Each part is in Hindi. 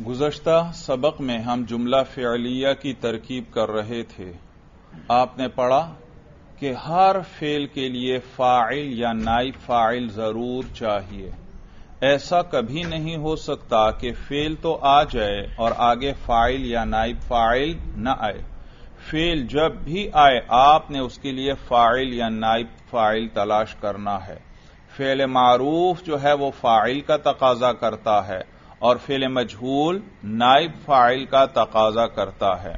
गुजश्ता सबक में हम जुमला फ़िलिया की तरकीब कर रहे थे। आपने पढ़ा कि हर फेल के लिए फ़ाइल या नाइब फ़ाइल ज़रूर चाहिए। ऐसा कभी नहीं हो सकता कि फेल तो आ जाए और आगे फ़ाइल या नाइब फ़ाइल न आए। फेल जब भी आए, आपने उसके लिए फ़ाइल या नाइब फ़ाइल तलाश करना है। फेल मारूफ जो है वो फ़ाइल का तकाजा करता है। और फेल मजहूल नाइब फ़ाइल का तकाजा करता है।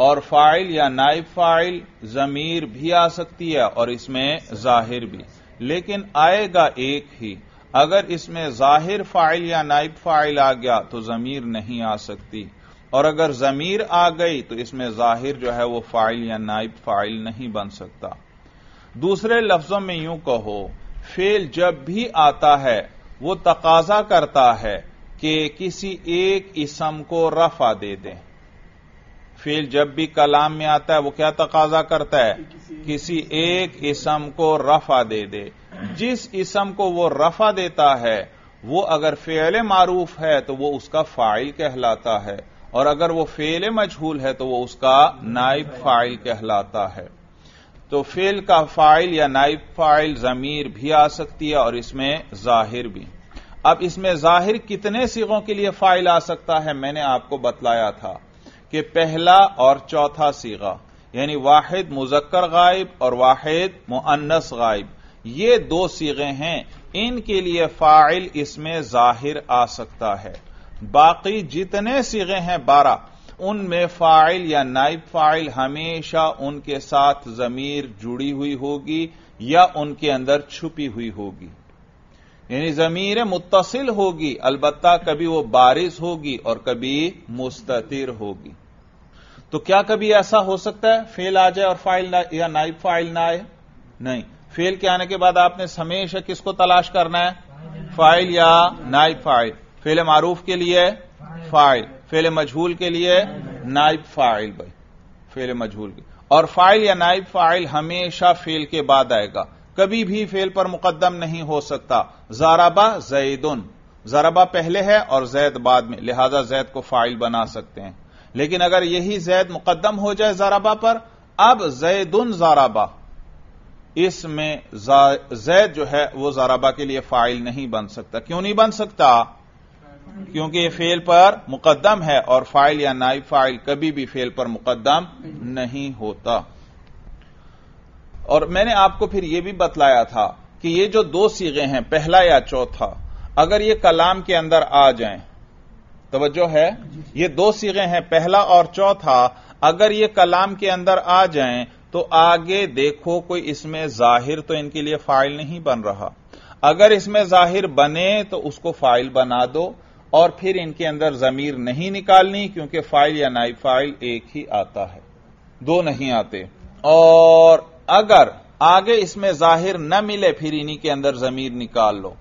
और फ़ाइल या नाइब फ़ाइल जमीर भी आ सकती है और इसमें ज़ाहिर भी। लेकिन आएगा एक ही। अगर इसमें ज़ाहिर फ़ाइल या नाइब फ़ाइल आ गया तो जमीर नहीं आ सकती। और अगर जमीर आ गई तो इसमें ज़ाहिर जो है वो फ़ाइल या नाइब फ़ाइल नहीं बन सकता। दूसरे लफ्जों में यूँ कहो, फेल जब भी आता है, वो तकाजा करता है कि किसी एक इसम को रफा दे दें। फेल जब भी कलाम में आता है, वो क्या तकाजा करता है? किसी एक इसम को रफा दे दे। जिस इसम को वो रफा देता है, वो अगर फेल मारूफ है तो वो उसका फ़ाइल कहलाता है। और अगर वो फेल मजहूल है तो वो उसका नाइब फ़ाइल कहलाता है। तो फेल का फ़ाइल या नाइब फ़ाइल जमीर भी आ सकती है और इसमें ज़ाहिर भी। अब इसमें ज़ाहिर कितने सीगों के लिए फ़ाइल आ सकता है, मैंने आपको बतलाया था कि पहला और चौथा सीगा, यानी वाहिद मुजक्कर गायब और वाहिद मुअन्नस गायब, ये दो सीगे हैं, इनके लिए फ़ाइल इसमें ज़ाहिर आ सकता है। बाकी जितने सीगे हैं, बारह, उनमें फ़ाइल या नाइब फ़ाइल हमेशा उनके साथ जमीर जुड़ी हुई होगी या उनके अंदर छुपी हुई होगी। यानी जमीर मुतसिल होगी अलबत्ता कभी वो बारिश होगी और कभी मुस्तिर होगी। तो क्या कभी ऐसा हो सकता है? फेल आ जाए और फ़ाइल ना, या नाइब फ़ाइल ना आए? नहीं। फेल के आने के बाद आपने हमेशा किसको तलाश करना है? फ़ाइल या नाइब फ़ाइल। फेल मारूफ के लिए फ़ाइल। फेल मजहूल के लिए नाइब फ़ाइल भाई। फेल मजहूल के। और फ़ाइल या नाइब फ़ाइल हमेशा फेल के बाद आएगा। कभी भी फेल पर मुकदम नहीं हो सकता। जाराबा जैदुन। जराबा पहले है और जैद बाद में, लिहाजा जैद को फ़ाइल बना सकते हैं। लेकिन अगर यही जैद मुकदम हो जाए जाराबा पर, अब जैदुन जाराबा। इसमें जैद जो है, वो जाराबा के लिए फ़ाइल नहीं बन सकता। क्यों नहीं बन सकता? क्योंकि ये फेल पर मुकदम है और फ़ाइल या नाइब फ़ाइल कभी भी फेल पर मुकदम नहीं होता। और मैंने आपको फिर यह भी बतलाया था कि ये जो दो सीगे हैं, पहला या चौथा, अगर ये कलाम के अंदर आ जाए, तवज्जो है? ये दो सीगे हैं, पहला और चौथा, अगर ये कलाम के अंदर आ जाए तो आगे देखो कोई इसमें ज़ाहिर तो इनके लिए फ़ाइल नहीं बन रहा। अगर इसमें ज़ाहिर बने तो उसको फ़ाइल बना दो और फिर इनके अंदर जमीर नहीं निकालनी, क्योंकि फ़ाइल या नाइब फ़ाइल एक ही आता है। दो नहीं आते। और अगर आगे इसमें ज़ाहिर न मिले, फिर इन्हीं के अंदर जमीर निकाल लो।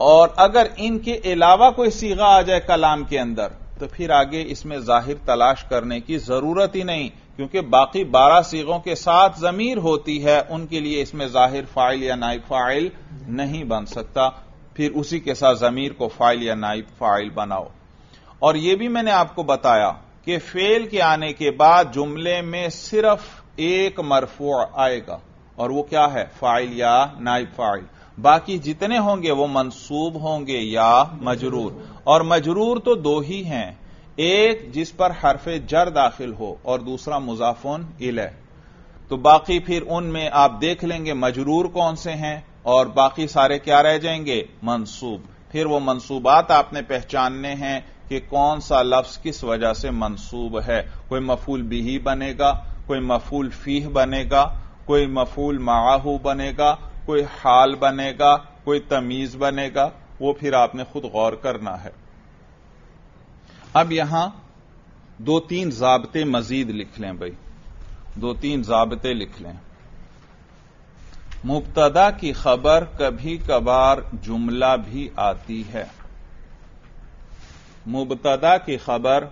और अगर इनके अलावा कोई सीगा आ जाए कलाम के अंदर तो फिर आगे इसमें ज़ाहिर तलाश करने की ज़रूरत ही नहीं, क्योंकि बाकी बारह सीगों के साथ जमीर होती है, उनके लिए इसमें ज़ाहिर फ़ाइल या नाइब फ़ाइल नहीं बन सकता। फिर उसी के साथ जमीर को फ़ाइल या नाइब फ़ाइल बनाओ। और यह भी मैंने आपको बताया कि फेल के आने के बाद जुमले में सिर्फ़ एक मरफू आएगा। और वो क्या है? फ़ाइल या नाइब फ़ाइल। बाकी जितने होंगे वो मंसूब होंगे या मजरूर। और मजरूर तो दो ही हैं। एक जिस पर हरफ जर दाखिल हो और दूसरा मुजाफुन इल तो बाकी फिर उनमें आप देख लेंगे मजरूर कौन से हैं और बाकी सारे क्या रह जाएँगे? मंसूब फिर वो मंसूबात आपने पहचानने हैं कि कौन सा लफ्ज किस वजह से मंसूब है। कोई मफूल बिही बनेगा। कोई मफूल फीह बनेगा, कोई मफूल माहू बनेगा, कोई हाल बनेगा, कोई तमीज बनेगा, वो फिर आपने खुद गौर करना है। अब यहाँ दो तीन जबते मजीद लिख लें भाई। दो तीन जबते लिख लें। मुबतदा की खबर कभी कभार जुमला भी आती है। मुबतदा की खबर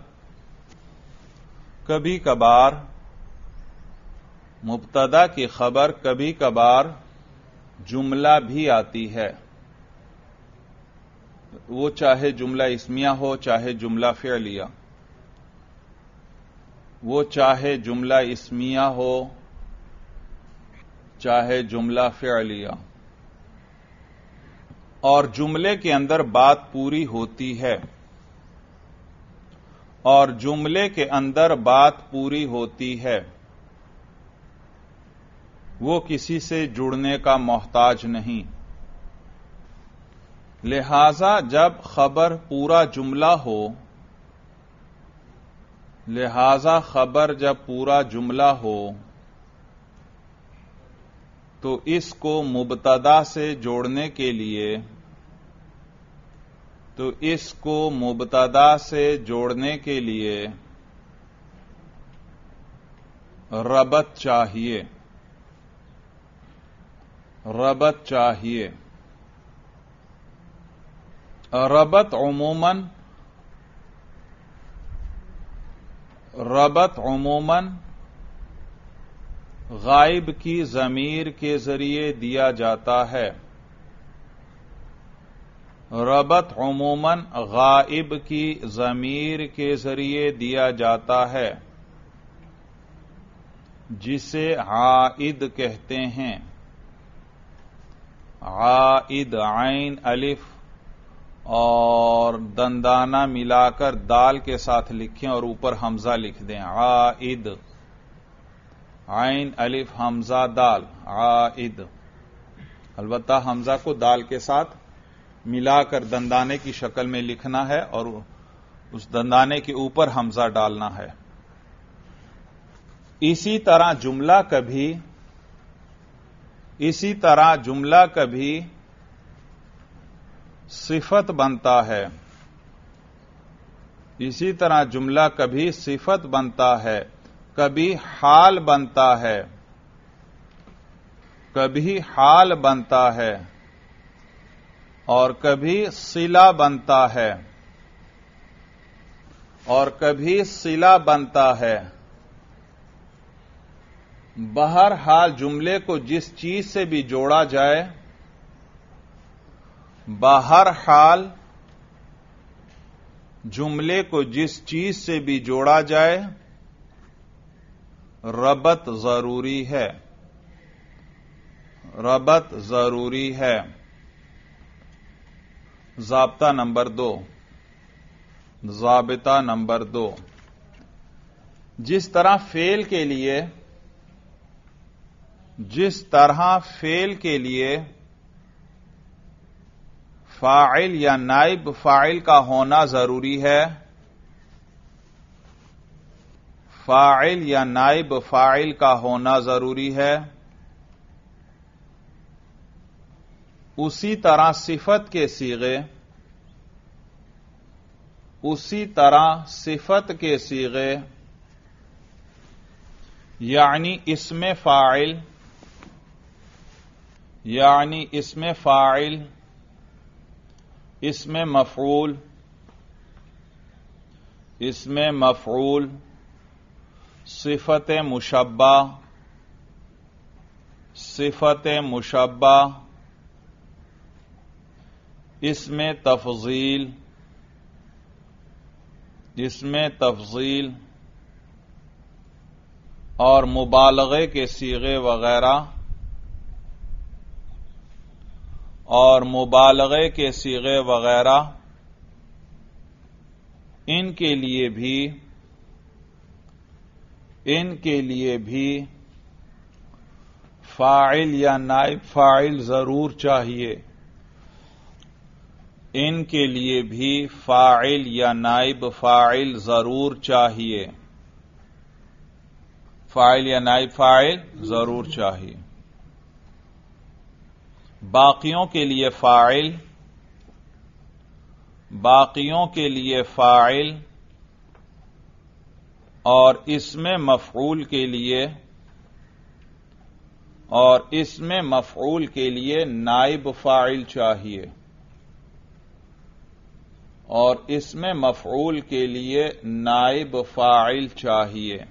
कभी कभार मुबतदा की खबर कभी कभार जुमला भी आती है। वो चाहे जुमला इसमिया हो, चाहे जुमला फेलिया। वो चाहे जुमला इसमिया हो, चाहे जुमला फ़ियलिया और जुमले के अंदर बात पूरी होती है। और जुमले के अंदर बात पूरी होती है। वो किसी से जुड़ने का मोहताज नहीं। लिहाजा जब खबर पूरा जुमला हो, लिहाजा खबर जब पूरा जुमला हो तो इसको मुबतदा से जोड़ने के लिए तो इसको मुबतदा से जोड़ने के लिए रबत चाहिए। रबत चाहिए। रबत उमूमन रबत उमूमन गायब की जमीर के ज़रिए दिया जाता है। रबत उमूमन गायब की जमीर के ज़रिए दिया जाता है, जिसे आइद कहते हैं। आइद, आइन, अलिफ और दंदाना मिलाकर दाल के साथ लिखें और ऊपर हमजा लिख दें। आइद, आइन, अलिफ, हमजा, दाल। आइद। अलबत्ता हमजा को दाल के साथ मिलाकर दंदाने की शक्ल में लिखना है और उस दंदाने के ऊपर हमजा डालना है। इसी तरह जुमला कभी इसी तरह जुमला कभी सिफत बनता है। इसी तरह जुमला कभी सिफत बनता है, कभी हाल बनता है, कभी हाल बनता है, और कभी सिला बनता है, और कभी सिला बनता है। बहरहाल जुमले को जिस चीज़ से भी जोड़ा जाए, बहरहाल जुमले को जिस चीज़ से भी जोड़ा जाए, रबत ज़रूरी है। रबत ज़रूरी है। जाबता नंबर दो। जाबिता नंबर दो। जिस तरह फेल के लिए जिस तरह फेल के लिए फ़ाइल या नाइब फ़ाइल का होना ज़रूरी है, फ़ाइल या नाइब फ़ाइल का होना ज़रूरी है, उसी तरह सिफत के सीगे, उसी तरह सिफत के सीगे, यानी इसमें फ़ाइल यानी इसमें फ़ाइल, इसमें मफूल इसमें मफूल, सिफत मुशब्बा सिफत मुशब्बा, इसमें तफजील इसमें तफजील, और मुबालगे के सीगे वगैरह। और मुबालगे के सीगे वगैरह, इनके लिए भी, इनके लिए भी फ़ाइल या नाइब फ़ाइल ज़रूर चाहिए। इनके लिए भी फ़ाइल या नाइब फ़ाइल ज़रूर चाहिए। फ़ाइल या नाइब फ़ाइल ज़रूर चाहिए। बाकियों के लिए फ़ाइल, बाकियों के लिए फ़ाइल, और इसमें मफूल के लिए, और इसमें मफूल के लिए नाइब फ़ाइल चाहिए, और इसमें मफूल के लिए नाइब फ़ाइल चाहिए।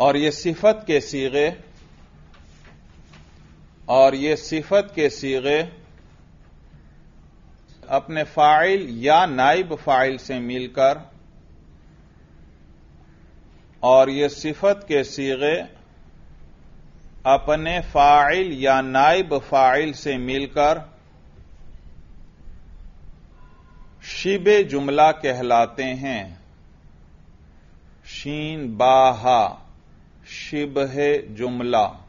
और ये सिफत के सीगे और ये सिफत के सीगे अपने फ़ाइल या नाइब फ़ाइल से मिलकर और ये सिफत के सीगे अपने फ़ाइल या नाइब फ़ाइल से मिलकर शिब जुमला कहलाते हैं। शीन बाहा शिब है जुमला।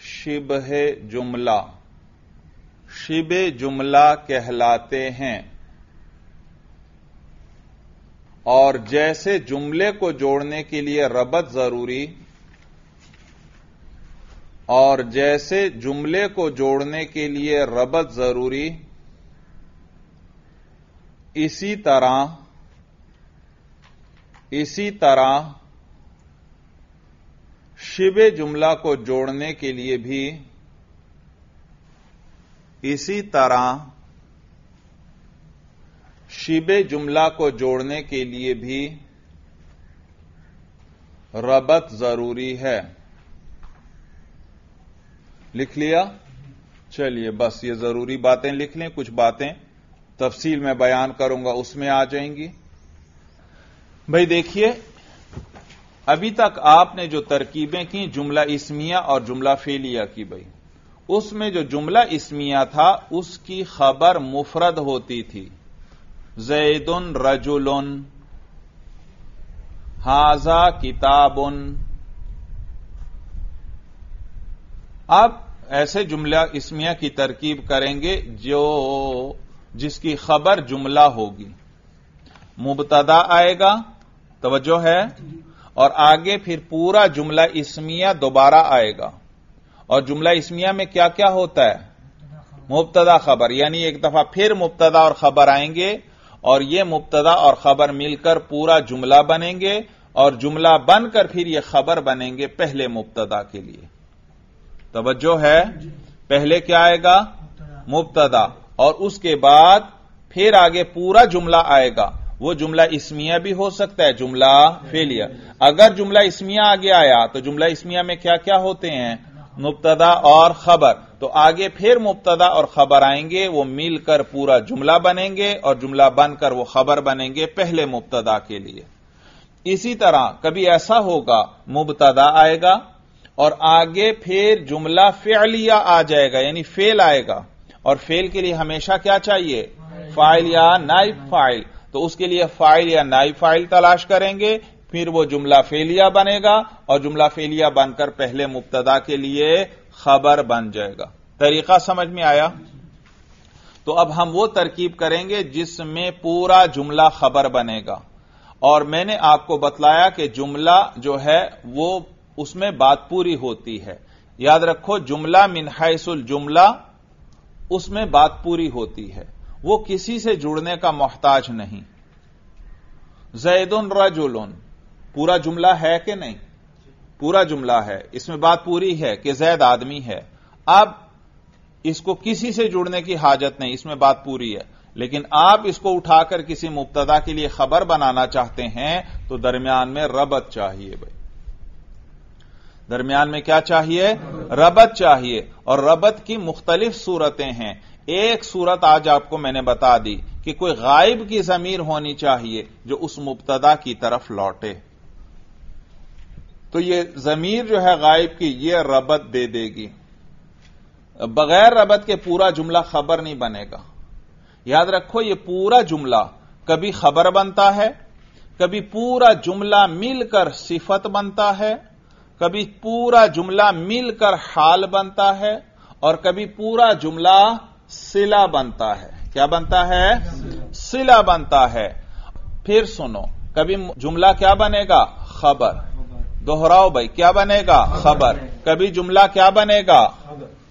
शिब है जुमला। शिब जुमला कहलाते हैं। और जैसे जुमले को जोड़ने के लिए रबत ज़रूरी, और जैसे जुमले को जोड़ने के लिए रबत ज़रूरी, इसी तरह इसी तरह शिब जुमला को जोड़ने के लिए भी इसी तरह शिब जुमला को जोड़ने के लिए भी रबत ज़रूरी है। लिख लिया? चलिए, बस ये ज़रूरी बातें लिख लें, कुछ बातें तफसील में बयान करूँगा, उसमें आ जाएँगी। भाई देखिए अभी तक आपने जो तरकीबें की, जुमला इसमिया और जुमला फेलिया की भाई, उसमें जो जुमला इसमिया था, उसकी खबर मुफरद होती थी। जैदुन रजुलन, हाजा किताबुन। अब ऐसे जुमला इसमिया की तरकीब करेंगे जो, जिसकी खबर जुमला होगी। मुबतदा आएगा, तवज्जो है? और आगे फिर पूरा जुमला इसमिया दोबारा आएगा। और जुमला इसमिया में क्या क्या होता है? मुबतदा खबर, यानी एक दफ़ा फिर मुबतदा और खबर आएँगे और ये मुबतदा और खबर मिलकर पूरा जुमला बनेंगे और जुमला बनकर फिर ये खबर बनेंगे पहले मुबतदा के लिए। तवज्जो है? पहले क्या आएगा? मुबतदा। और उसके बाद फिर आगे पूरा जुमला आएगा। वो जुमला इसमिया भी हो सकता है, जुमला फेलिया। अगर जुमला इसमिया आगे आया तो जुमला इसमिया में क्या क्या होते हैं? मुबतदा और खबर। तो आगे फिर मुबतदा और खबर आएँगे, वो मिलकर पूरा जुमला बनेंगे और जुमला बनकर वो खबर बनेंगे पहले मुबतदा के लिए। इसी तरह कभी ऐसा होगा, मुबतदा आएगा और आगे फिर जुमला फेलिया आ जाएगा, यानी फेल आएगा। और फेल के लिए हमेशा क्या चाहिए? फ़ाइल या नाइब फ़ाइल। तो उसके लिए फ़ाइल या नाइब फ़ाइल तलाश करेंगे, फिर वो जुमला फेलिया बनेगा और जुमला फेलिया बनकर पहले मुबतदा के लिए खबर बन जाएगा। तरीका समझ में आया? तो अब हम वो तरकीब करेंगे जिसमें पूरा जुमला खबर बनेगा। और मैंने आपको बतलाया कि जुमला जो है, वो उसमें बात पूरी होती है। याद रखो, जुमला मिनहाइसुल जुमला, उसमें बात पूरी होती है। वो किसी से जुड़ने का मोहताज नहीं। जैदुन रजुलन। पूरा जुमला है कि नहीं? पूरा जुमला है। इसमें बात पूरी है कि जैद आदमी है। अब इसको किसी से जुड़ने की हाजत नहीं, इसमें बात पूरी है। लेकिन आप इसको उठाकर किसी मुबतदा के लिए खबर बनाना चाहते हैं तो दरमियान में रबत चाहिए भाई। दरमियान में क्या चाहिए? रबत चाहिए। और रबत की मुख्तलिफ़ सूरतें हैं। एक सूरत आज आपको मैंने बता दी कि कोई गायब की जमीर होनी चाहिए जो उस मुबतदा की तरफ़ लौटे। तो ये जमीर जो है गायब की, ये रबत दे देगी। बगैर रबत के पूरा जुमला खबर नहीं बनेगा। याद रखो, ये पूरा जुमला कभी खबर बनता है, कभी पूरा जुमला मिलकर सिफत बनता है, कभी पूरा जुमला मिलकर हाल बनता है, और कभी पूरा जुमला सिला बनता है। क्या बनता है? सिला बनता है। फिर सुनो, कभी जुमला क्या बनेगा? खबर। दोहराओ भाई, क्या बनेगा? खबर। कभी जुमला क्या बनेगा?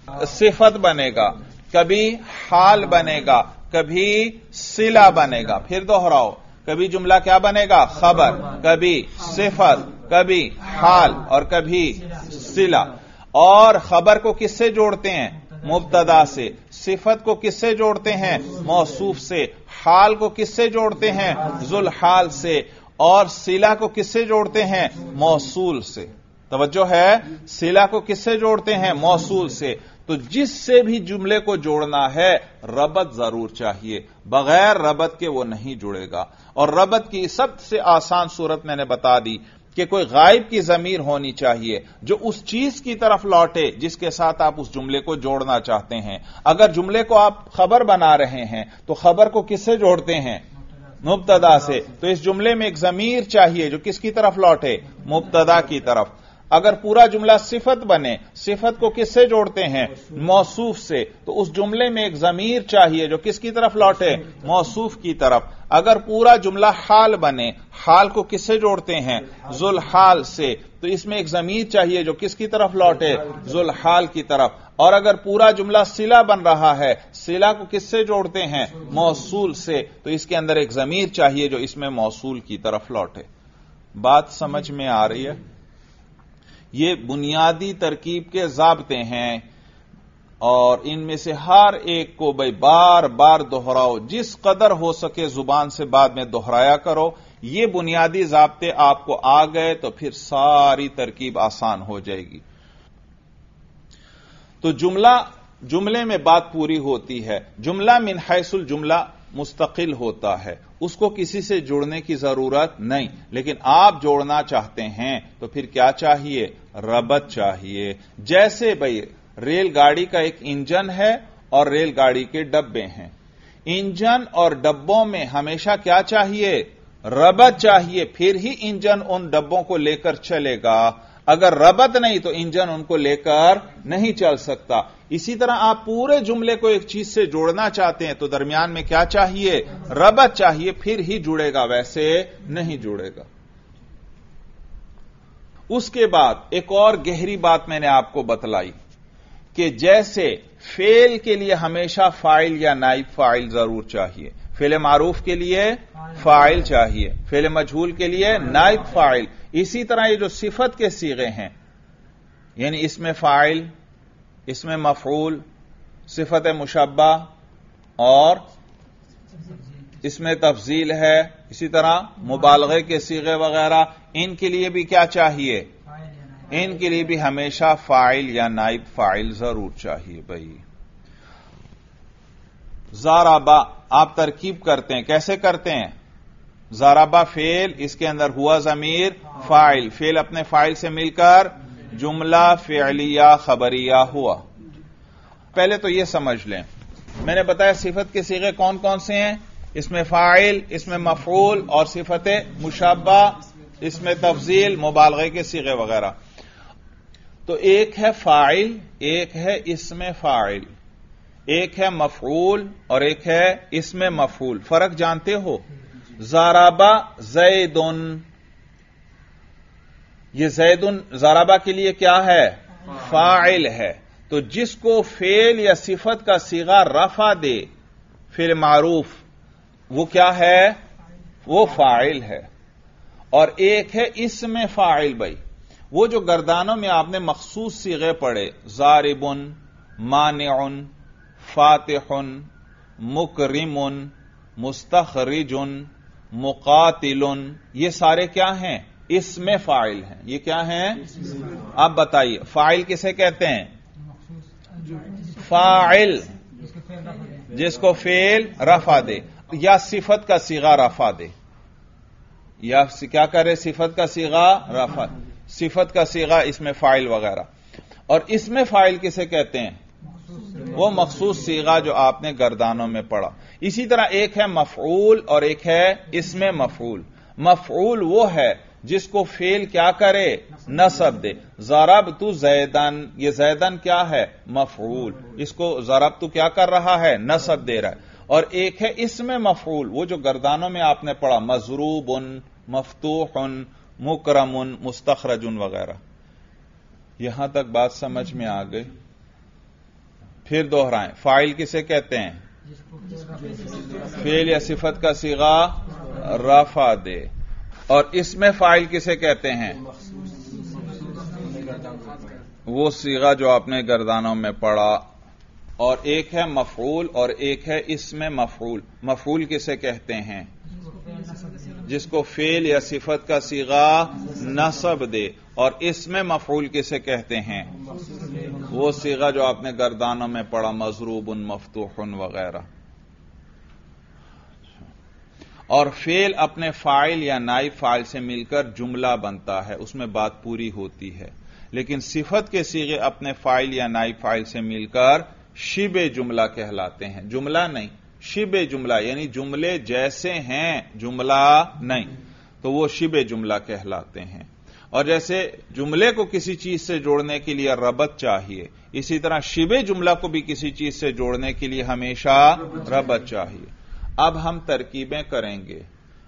सिफत बनेगा। कभी हाल बनेगा, कभी सिला बनेगा। फिर दोहराओ, कभी जुमला क्या बनेगा? खबर। कभी सिफत, कभी हाल और कभी सिला। और खबर को किससे जोड़ते हैं? मुबतदा से। सिफत को किससे जोड़ते हैं? मौसूफ से। हाल को किससे जोड़ते हैं? जुल हाल से। और सिला को किससे जोड़ते हैं? मौसूल से। तवज्जो है? सिला को किससे जोड़ते हैं? मौसूल से। तो जिससे भी जुमले को जोड़ना है, रबत ज़रूर चाहिए। बगैर रबत के वो नहीं जुड़ेगा। और रबत की सबसे आसान सूरत मैंने बता दी। कि कोई गायब की जमीर होनी चाहिए, जो उस चीज़ की तरफ़ लौटे जिसके साथ आप उस जुमले को जोड़ना चाहते हैं। अगर जुमले को आप खबर बना रहे हैं तो खबर को किससे जोड़ते हैं? मुबतदा से। तो इस जुमले में एक जमीर चाहिए जो किसकी तरफ़ लौटे? मुबतदा की तरफ़। अगर पूरा जुमला सिफत बने सिफत को किससे जोड़ते हैं? मौसूफ। से। तो उस जुमले में एक जमीर चाहिए जो किसकी तरफ़ लौटे? मौसूफ की तरफ़। अगर पूरा जुमला हाल बने हाल को किससे जोड़ते हैं? जुल हाल से। तो इसमें एक जमीर चाहिए जो किसकी तरफ़ लौटे? जुल हाल की तरफ़। और अगर पूरा जुमला सिला बन रहा है सिला को किससे जोड़ते हैं? मौसूल से। तो इसके अंदर एक जमीर चाहिए जो इसमें मौसूल की तरफ़ लौटे। बात समझ में आ रही है? ये बुनियादी तरकीब के जबते हैं और इनमें से हर एक को भाई बार बार दोहराओ, जिस कदर हो सके ज़ुबान से बाद में दोहराया करो। ये बुनियादी जबते आपको आ गए तो फिर सारी तरकीब आसान हो जाएगी। तो जुमला, जुमले में बात पूरी होती है। जुमला मिनहैसुल जुमला मुस्तकिल होता है। उसको किसी से जुड़ने की ज़रूरत नहीं, लेकिन आप जोड़ना चाहते हैं तो फिर क्या चाहिए? रबत चाहिए। जैसे भाई, रेलगाड़ी का एक इंजन है और रेलगाड़ी के डब्बे हैं। इंजन और डब्बों में हमेशा क्या चाहिए? रबत चाहिए। फिर ही इंजन उन डब्बों को लेकर चलेगा। अगर रबत नहीं तो इंजन उनको लेकर नहीं चल सकता। इसी तरह आप पूरे जुमले को एक चीज़ से जोड़ना चाहते हैं तो दरमियान में क्या चाहिए? रबत चाहिए फिर ही जुड़ेगा वैसे नहीं जुड़ेगा। उसके बाद एक और गहरी बात मैंने आपको बतलाई कि जैसे फेल के लिए हमेशा फ़ाइल या नाइब फ़ाइल ज़रूर चाहिए। फेल मारूफ के लिए फ़ाइल। चाहिए। फेल मजहूल के लिए नाइब फ़ाइल। इसी तरह ये जो सिफत के सीगे हैं, यानी इसमें फ़ाइल, इसमें मफूल, सिफत मुशबा और इसमें तफजील है, इसी तरह मुबालगे के सीगे वगैरह, इनके लिए भी क्या चाहिए? इनके लिए भी हमेशा फ़ाइल या नाइब फ़ाइल ज़रूर चाहिए भाई। जाराबा आप तरकीब करते हैं, कैसे करते हैं? जाराबा फेल, इसके अंदर हुआ जमीर, फ़ाइल। फेल अपने फ़ाइल से मिलकर जुमला फेलिया खबरिया हुआ। पहले तो यह समझ लें। मैंने बताया सिफत के सीगे कौन कौन से हैं? इसमें फ़ाइल, इसमें मफूल और सिफत मुशबा इसमें तफजील, मुबालगे के सीगे वगैरह। तो एक है फ़ाइल, एक है इसमें फ़ाइल। एक है मफूल और एक है इसमें मफूल। फ़र्क जानते हो? जाराबा जैदुन ये जैदुन जाराबा के लिए क्या है? फ़ाइल है। तो जिसको फेल या सिफत का सीगा रफा दे फिर मारूफ वो क्या है? वो फ़ाइल है। और एक है इसमें फ़ाइल भाई। वो जो गर्दानों में आपने मखसूस सीगे पढ़े जारिबुन मानउन फातिहुन मुकरिमुन मुस्तखरिजुन मुकातिलुन, ये सारे क्या हैं? इसमें फ़ाइल हैं। ये क्या हैं? आप बताइए, फ़ाइल किसे कहते हैं? फ़ाइल, जिसको फेल रफा दे, या सिफत का सीगा रफा दे। या क्या करे? सिफत का सीगा रफा सिफत का सीगा, इसमें फ़ाइल वगैरह। और इसमें फ़ाइल किसे कहते हैं? वो मखसूस सीगा जो आपने गर्दानों में पढ़ा। इसी तरह एक है मफूल और एक है इसमें मफूल। मफूल वो है जिसको फेल क्या करे? नसब दे। जरब तू जैदन। ये जैदन क्या है? मफूल। इसको जरब तू क्या कर रहा है? नसब दे रहा है। और एक है इसमें मफूल। वो जो गर्दानों में आपने पढ़ा मजरूब उन मफतूह उन मुकरम उन मुस्तखरज उन वगैरह। यहाँ तक बात समझ में आ गई। फिर दोहराएँ। फ़ाइल किसे कहते हैं? फेल या सिफत का सिगा रफा दे। और इसमें फ़ाइल किसे कहते हैं? वो सीगा जो आपने गर्दानों में पढ़ा। और एक है मफूल और एक है इसमें मफूल। मफूल किसे कहते हैं? जिसको फेल या सिफत का सीगा नसब दे। और इसमें मफूल किसे कहते हैं? वो सीगा जो आपने गर्दानों में पढ़ा मजरूब उन मफतूहन वगैरह। और फेल अपने फ़ाइल या नाइब फ़ाइल से मिलकर जुमला बनता है, उसमें बात पूरी होती है। लेकिन सिफत के सीगे अपने फ़ाइल या नाइब फ़ाइल से मिलकर शिब जुमला कहलाते हैं। जुमला नहीं, शिब जुमला, यानी जुमले जैसे हैं, जुमला नहीं तो वो शिब जुमला कहलाते हैं। और जैसे जुमले को किसी चीज़ से जोड़ने के लिए रबत चाहिए, इसी तरह शिब जुमला को भी किसी चीज़ से जोड़ने के लिए हमेशा रबत चाहिए। अब हम तरकीबें करेंगे।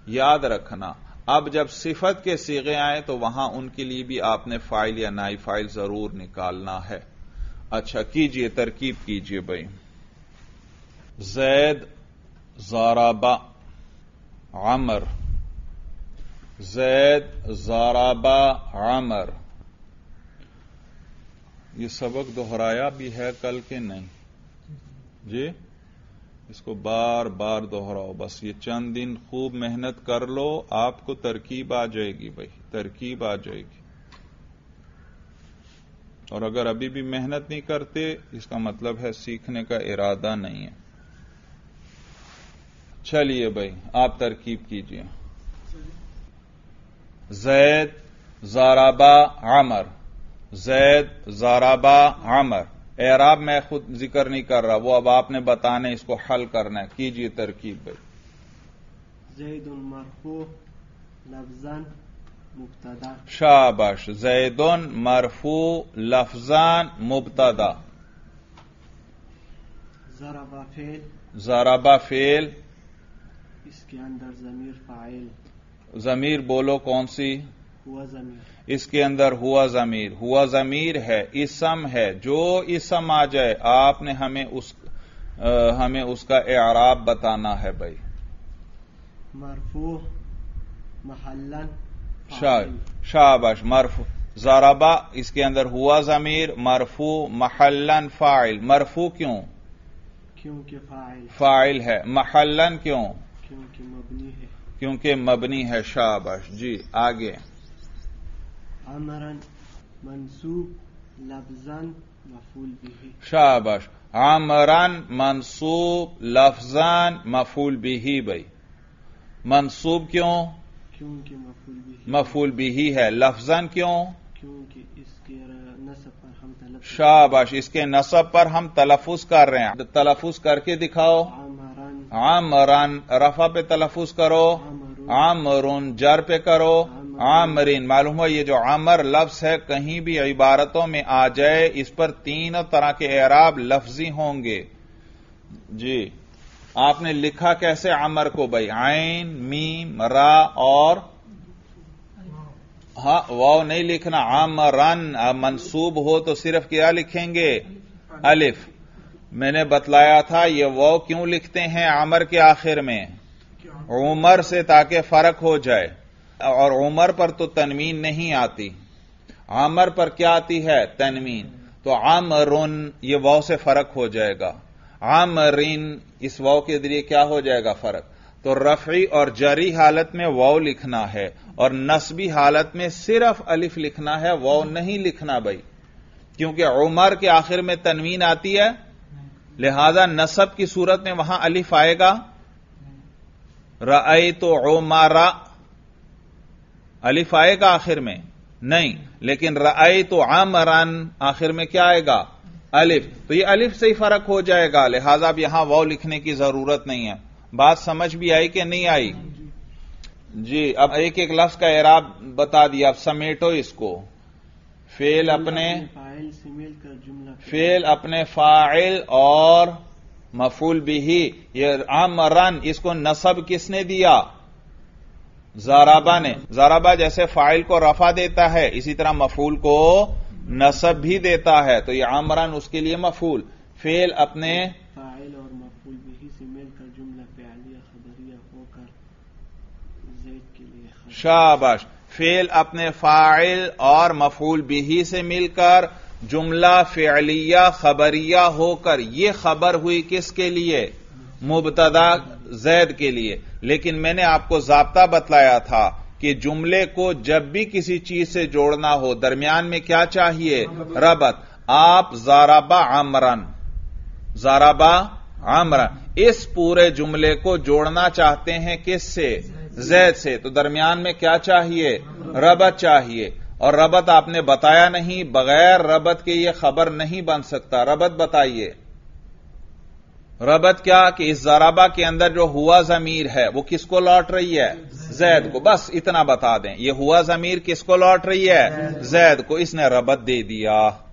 याद रखना, अब जब सिफत के सीगे आए तो वहाँ उनके लिए भी आपने फ़ाइल या नाई फ़ाइल ज़रूर निकालना है। अच्छा कीजिए, तरकीब कीजिए भाई। जैद, जाराबा, आमर। जैद जाराबा आमर ये सबक दोहराया भी है कल के नहीं। जी? इसको बार बार दोहराओ। बस ये चंद दिन खूब मेहनत कर लो, आपको तरकीब आ जाएगी भाई, तरकीब आ जाएगी। और अगर अभी भी मेहनत नहीं करते, इसका मतलब है सीखने का इरादा नहीं है। चलिए भाई, आप तरकीब कीजिए। जैद जाराबा आमर जैद जाराबा आमर एराब मैं खुद ज़िक्र नहीं कर रहा। वो अब आपने बताने इसको हल करना है। कीजिए तरकीब जैदुन मरफू लफ्जन मुबतदा शाबाश। जैदुन मरफू लफजान मुबतदा जरबा फेल जराबा फेल इसके अंदर जमीर फ़ाइल। जमीर बोलो कौन सी? हुआ जमीर। इसके अंदर हुआ जमीर। हुआ जमीर है इसम है। जो इसम आ जाए आपने हमें उस आ, हमें उसका एराब बताना है भाई। मरफू महल्लन शाह शाबाश मरफू। जाराबा इसके अंदर हुआ जमीर मरफू महल्लन फ़ाइल। मरफू क्यों? क्योंकि फ़ाइल। फ़ाइल है। महलन क्यों? क्योंकि मबनी है। क्योंकि मबनी है शाबाश। जी आगे। अमरन मंसूब लफ्जन मफूल बिही। शाबाश। आमरन मंसूब लफजान मफूल बिही भाई। मंसूब क्यों? क्योंकि मफूल बिही। मफूल बिही है। लफजन क्यों? क्योंकि इसके नसब पर हम शाबाश। इसके नसब पर हम तलफुज कर रहे हैं। तलफुज करके दिखाओ। आमरन रफा पे तलफुज करो आमरुन जर पे करो आमरीन मालूम हुआ ये जो आमर लफ्ज है, कहीं भी इबारतों में आ जाए, इस पर तीन तरह के एराब लफ्जी होंगे। जी। आपने लिखा कैसे आमर को भाई? आइन, मीम, रा और हाँ वाव नहीं लिखना। आमरन मनसूब हो तो सिर्फ़ क्या लिखेंगे? अलिफ। मैंने बतलाया था, ये वाव क्यों लिखते हैं आमर के आखिर में? उमर से ताकि फ़र्क हो जाए। और उमर पर तो तनवीन नहीं आती। आमर पर क्या आती है तनवीन तो आमरुन, ये वाव से फ़र्क हो जाएगा। आमरीन, इस वाव के ज़रिए क्या हो जाएगा फ़र्क? तो रफी और जरी हालत में वाव लिखना है। और नस्बी हालत में सिर्फ़ अलिफ लिखना है वाव नहीं लिखना भाई। क्योंकि उमर के आखिर में तनवीन आती है लिहाजा नसब की सूरत में वहाँ अलिफ आएगा। रई तो ओमारा अलिफ आएगा आखिर में? नहीं लेकिन रई तो आमरान आखिर में क्या आएगा? अलिफ। तो ये अलिफ से ही फ़र्क हो जाएगा लिहाजा अब यहाँ वाव लिखने की ज़रूरत नहीं है। बात समझ भी आई कि नहीं आई? जी अब एक एक लफ्ज का एराब बता दिया अब समेटो इसको। फेल अपने फेल अपने फ़ाइल और मफूल बिही ये आमरन इसको नसब किसने दिया? जाराबा ने। जाराबा जैसे फ़ाइल को रफा देता है इसी तरह मफूल को नसब भी देता है। तो ये आमरन उसके लिए मफूल। फेल अपने फ़ाइल और मफूल बिही से मिलकर जुमला फ़िआलिया खबरिया होकर जैद के लिए शाबाश। फेल अपने फ़ाइल और मफूल बिही से मिलकर, जुमला फेलिया, खबरिया होकर, ये खबर हुई किसके लिए? मुबतदा जैद के लिए। लेकिन मैंने आपको जाब्ता बतलाया था कि जुमले को जब भी किसी चीज़ से जोड़ना हो, दरमियान में क्या चाहिए? रबत। आप जाराबा आमरन जाराबा आमरन इस पूरे जुमले को जोड़ना चाहते हैं किससे? जैद से तो दरमियान में क्या चाहिए? रबत चाहिए। और रबत आपने बताया नहीं, बगैर रबत के ये खबर नहीं बन सकता। रबत बताइए। रबत क्या? कि इस जराबा के अंदर जो हुआ जमीर है, वो किसको लौट रही है? जैद को। बस इतना बता दें। ये हुआ जमीर किसको लौट रही है? जैद को। इसने रबत दे दिया।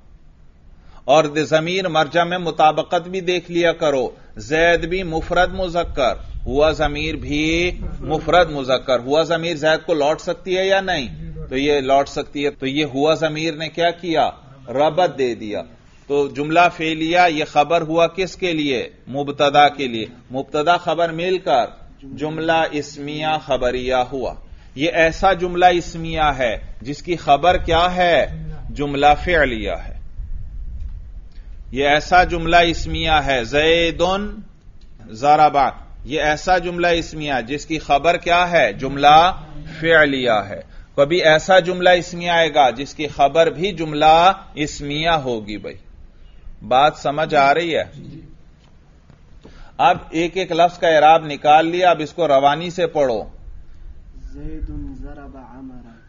और जमीर मर्जा में मुताबकत भी देख लिया करो। जैद भी मुफरत मुजक्कर। हुआ जमीर भी मुफरत मुजक्कर। हुआ जमीर जैद को लौट सकती है या नहीं? तो ये लौट सकती है। तो ये हुआ जमीर ने क्या किया? रबत दे दिया। तो जुमला फेलिया, ये खबर हुआ किसके लिए? मुबतदा के लिए। मुबतदा खबर मिलकर जुमला इसमिया खबरिया हुआ। ये ऐसा जुमला इसमिया है, जिसकी खबर क्या है? जुमला फेलिया है। ये ऐसा जुमला इसमिया है, जैदुन जराबा ये ऐसा जुमला इसमिया जिसकी खबर क्या है? जुमला फेलिया है। कभी ऐसा जुमला इसमिया आएगा जिसकी खबर भी जुमला इसमिया होगी भाई। बात समझ आ रही है? अब एक एक लफ्ज का इराब निकाल लिया अब इसको रवानी से पढ़ो।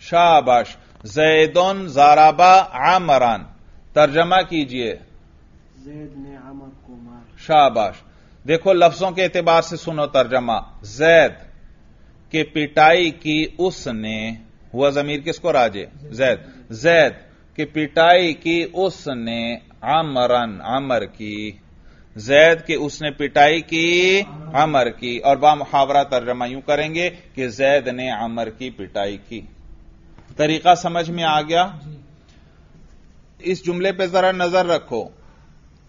शाबाश। जैदुन जाराबा आमरान तर्जमा कीजिए। जैद ने अमर को मारा। शाबाश। देखो लफ्जों के एतबार से सुनो तर्जमा। जैद के पिटाई की उसने हुआ जमीर किसको राजे? जैद। जैद के पिटाई की उसने आमरन आमर की। जैद के उसने पिटाई की अमर की। और बा मुहावरा तर्जमा यूँ करेंगे कि जैद ने अमर की पिटाई की। तरीका समझ में आ गया? इस जुमले पे जरा नज़र रखो।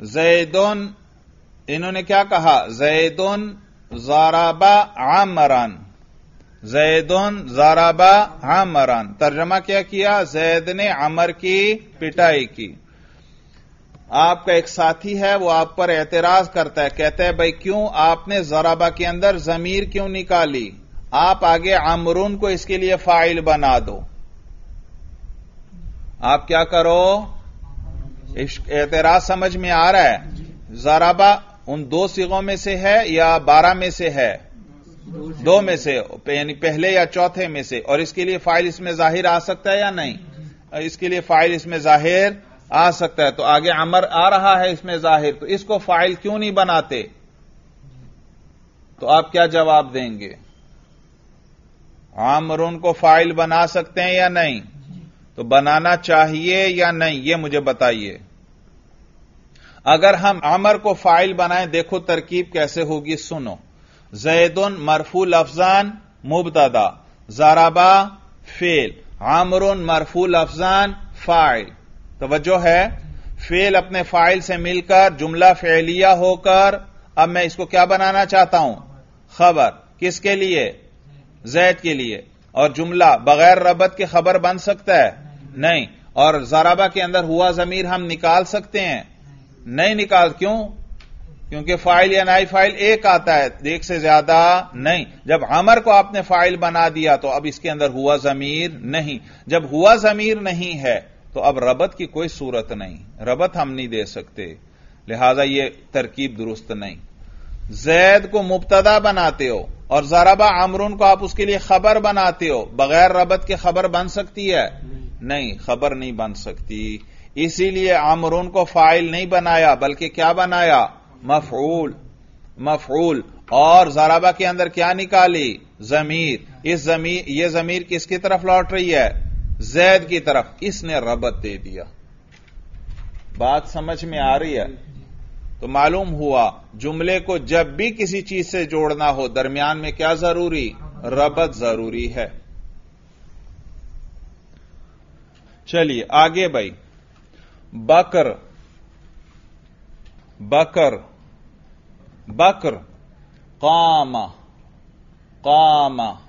जैदुन इन्होंने क्या कहा? जैदुन जाराबा आमरन। जैदुन जाराबा आमरन। तर्जमा क्या किया? जैद ने अमर की पिटाई की। आपका एक साथी है, वो आप पर एतराज़ करता है। कहता है, भाई, क्यों आपने जराबा के अंदर जमीर क्यों निकाली? आप आगे अमरून को इसके लिए फ़ाइल बना दो। आप क्या करो? एतराज़ समझ में आ रहा है? जराबा उन दो सिगों में से है या बारह में से है? दो में से, यानी पहले या चौथे में से। और इसके लिए फ़ाइल इसमें ज़ाहिर आ सकता है या नहीं? इसके लिए फ़ाइल इसमें ज़ाहिर आ सकता है। तो आगे अमर आ रहा है इसमें ज़ाहिर। तो इसको फ़ाइल क्यों नहीं बनाते? तो आप क्या जवाब देंगे? आमरून को फ़ाइल बना सकते हैं या नहीं? तो बनाना चाहिए या नहीं? ये मुझे बताइए। अगर हम अमर को फ़ाइल बनाएँ, देखो तरकीब कैसे होगी, सुनो। जैदुन मरफूल अफजान मुबतदा, जाराबा फेल। आमरुन मरफूल अफजान फ़ाइल। तवज्जो है? फेल अपने फ़ाइल से मिलकर, जुमला फेलिया होकर। अब मैं इसको क्या बनाना चाहता हूँ? खबर। किसके लिए? जैद के लिए। और जुमला बगैर रबत के खबर बन सकता है? नहीं। और जराबा के अंदर हुआ जमीर हम निकाल सकते हैं? नहीं निकाल क्यों? क्योंकि फ़ाइल या नाई फ़ाइल एक आता है एक से ज़्यादा नहीं। जब अमर को आपने फ़ाइल बना दिया तो अब इसके अंदर हुआ जमीर नहीं। जब हुआ जमीर नहीं है तो अब रबत की कोई सूरत नहीं। रबत हम नहीं दे सकते। लिहाजा ये तरकीब दुरुस्त नहीं। जैद को मुबतदा बनाते हो और जराबा अमरून को आप उसके लिए खबर बनाते हो बगैर रबत के खबर बन सकती है? नहीं खबर नहीं बन सकती। इसीलिए आमरून को फ़ाइल नहीं बनाया, बल्कि क्या बनाया? मफूल मफूल। और जराबा के अंदर क्या निकाली? जमीर। इस जमीर, ये जमीर किसकी तरफ़ लौट रही है? जैद की तरफ़। इसने रबत दे दिया? बात समझ में आ रही है? तो मालूम हुआ, जुमले को जब भी किसी चीज़ से जोड़ना हो, दरमियान में क्या ज़रूरी? रबत ज़रूरी है। चलिए, आगे भाई। बकर बकर बकर कामा कामा।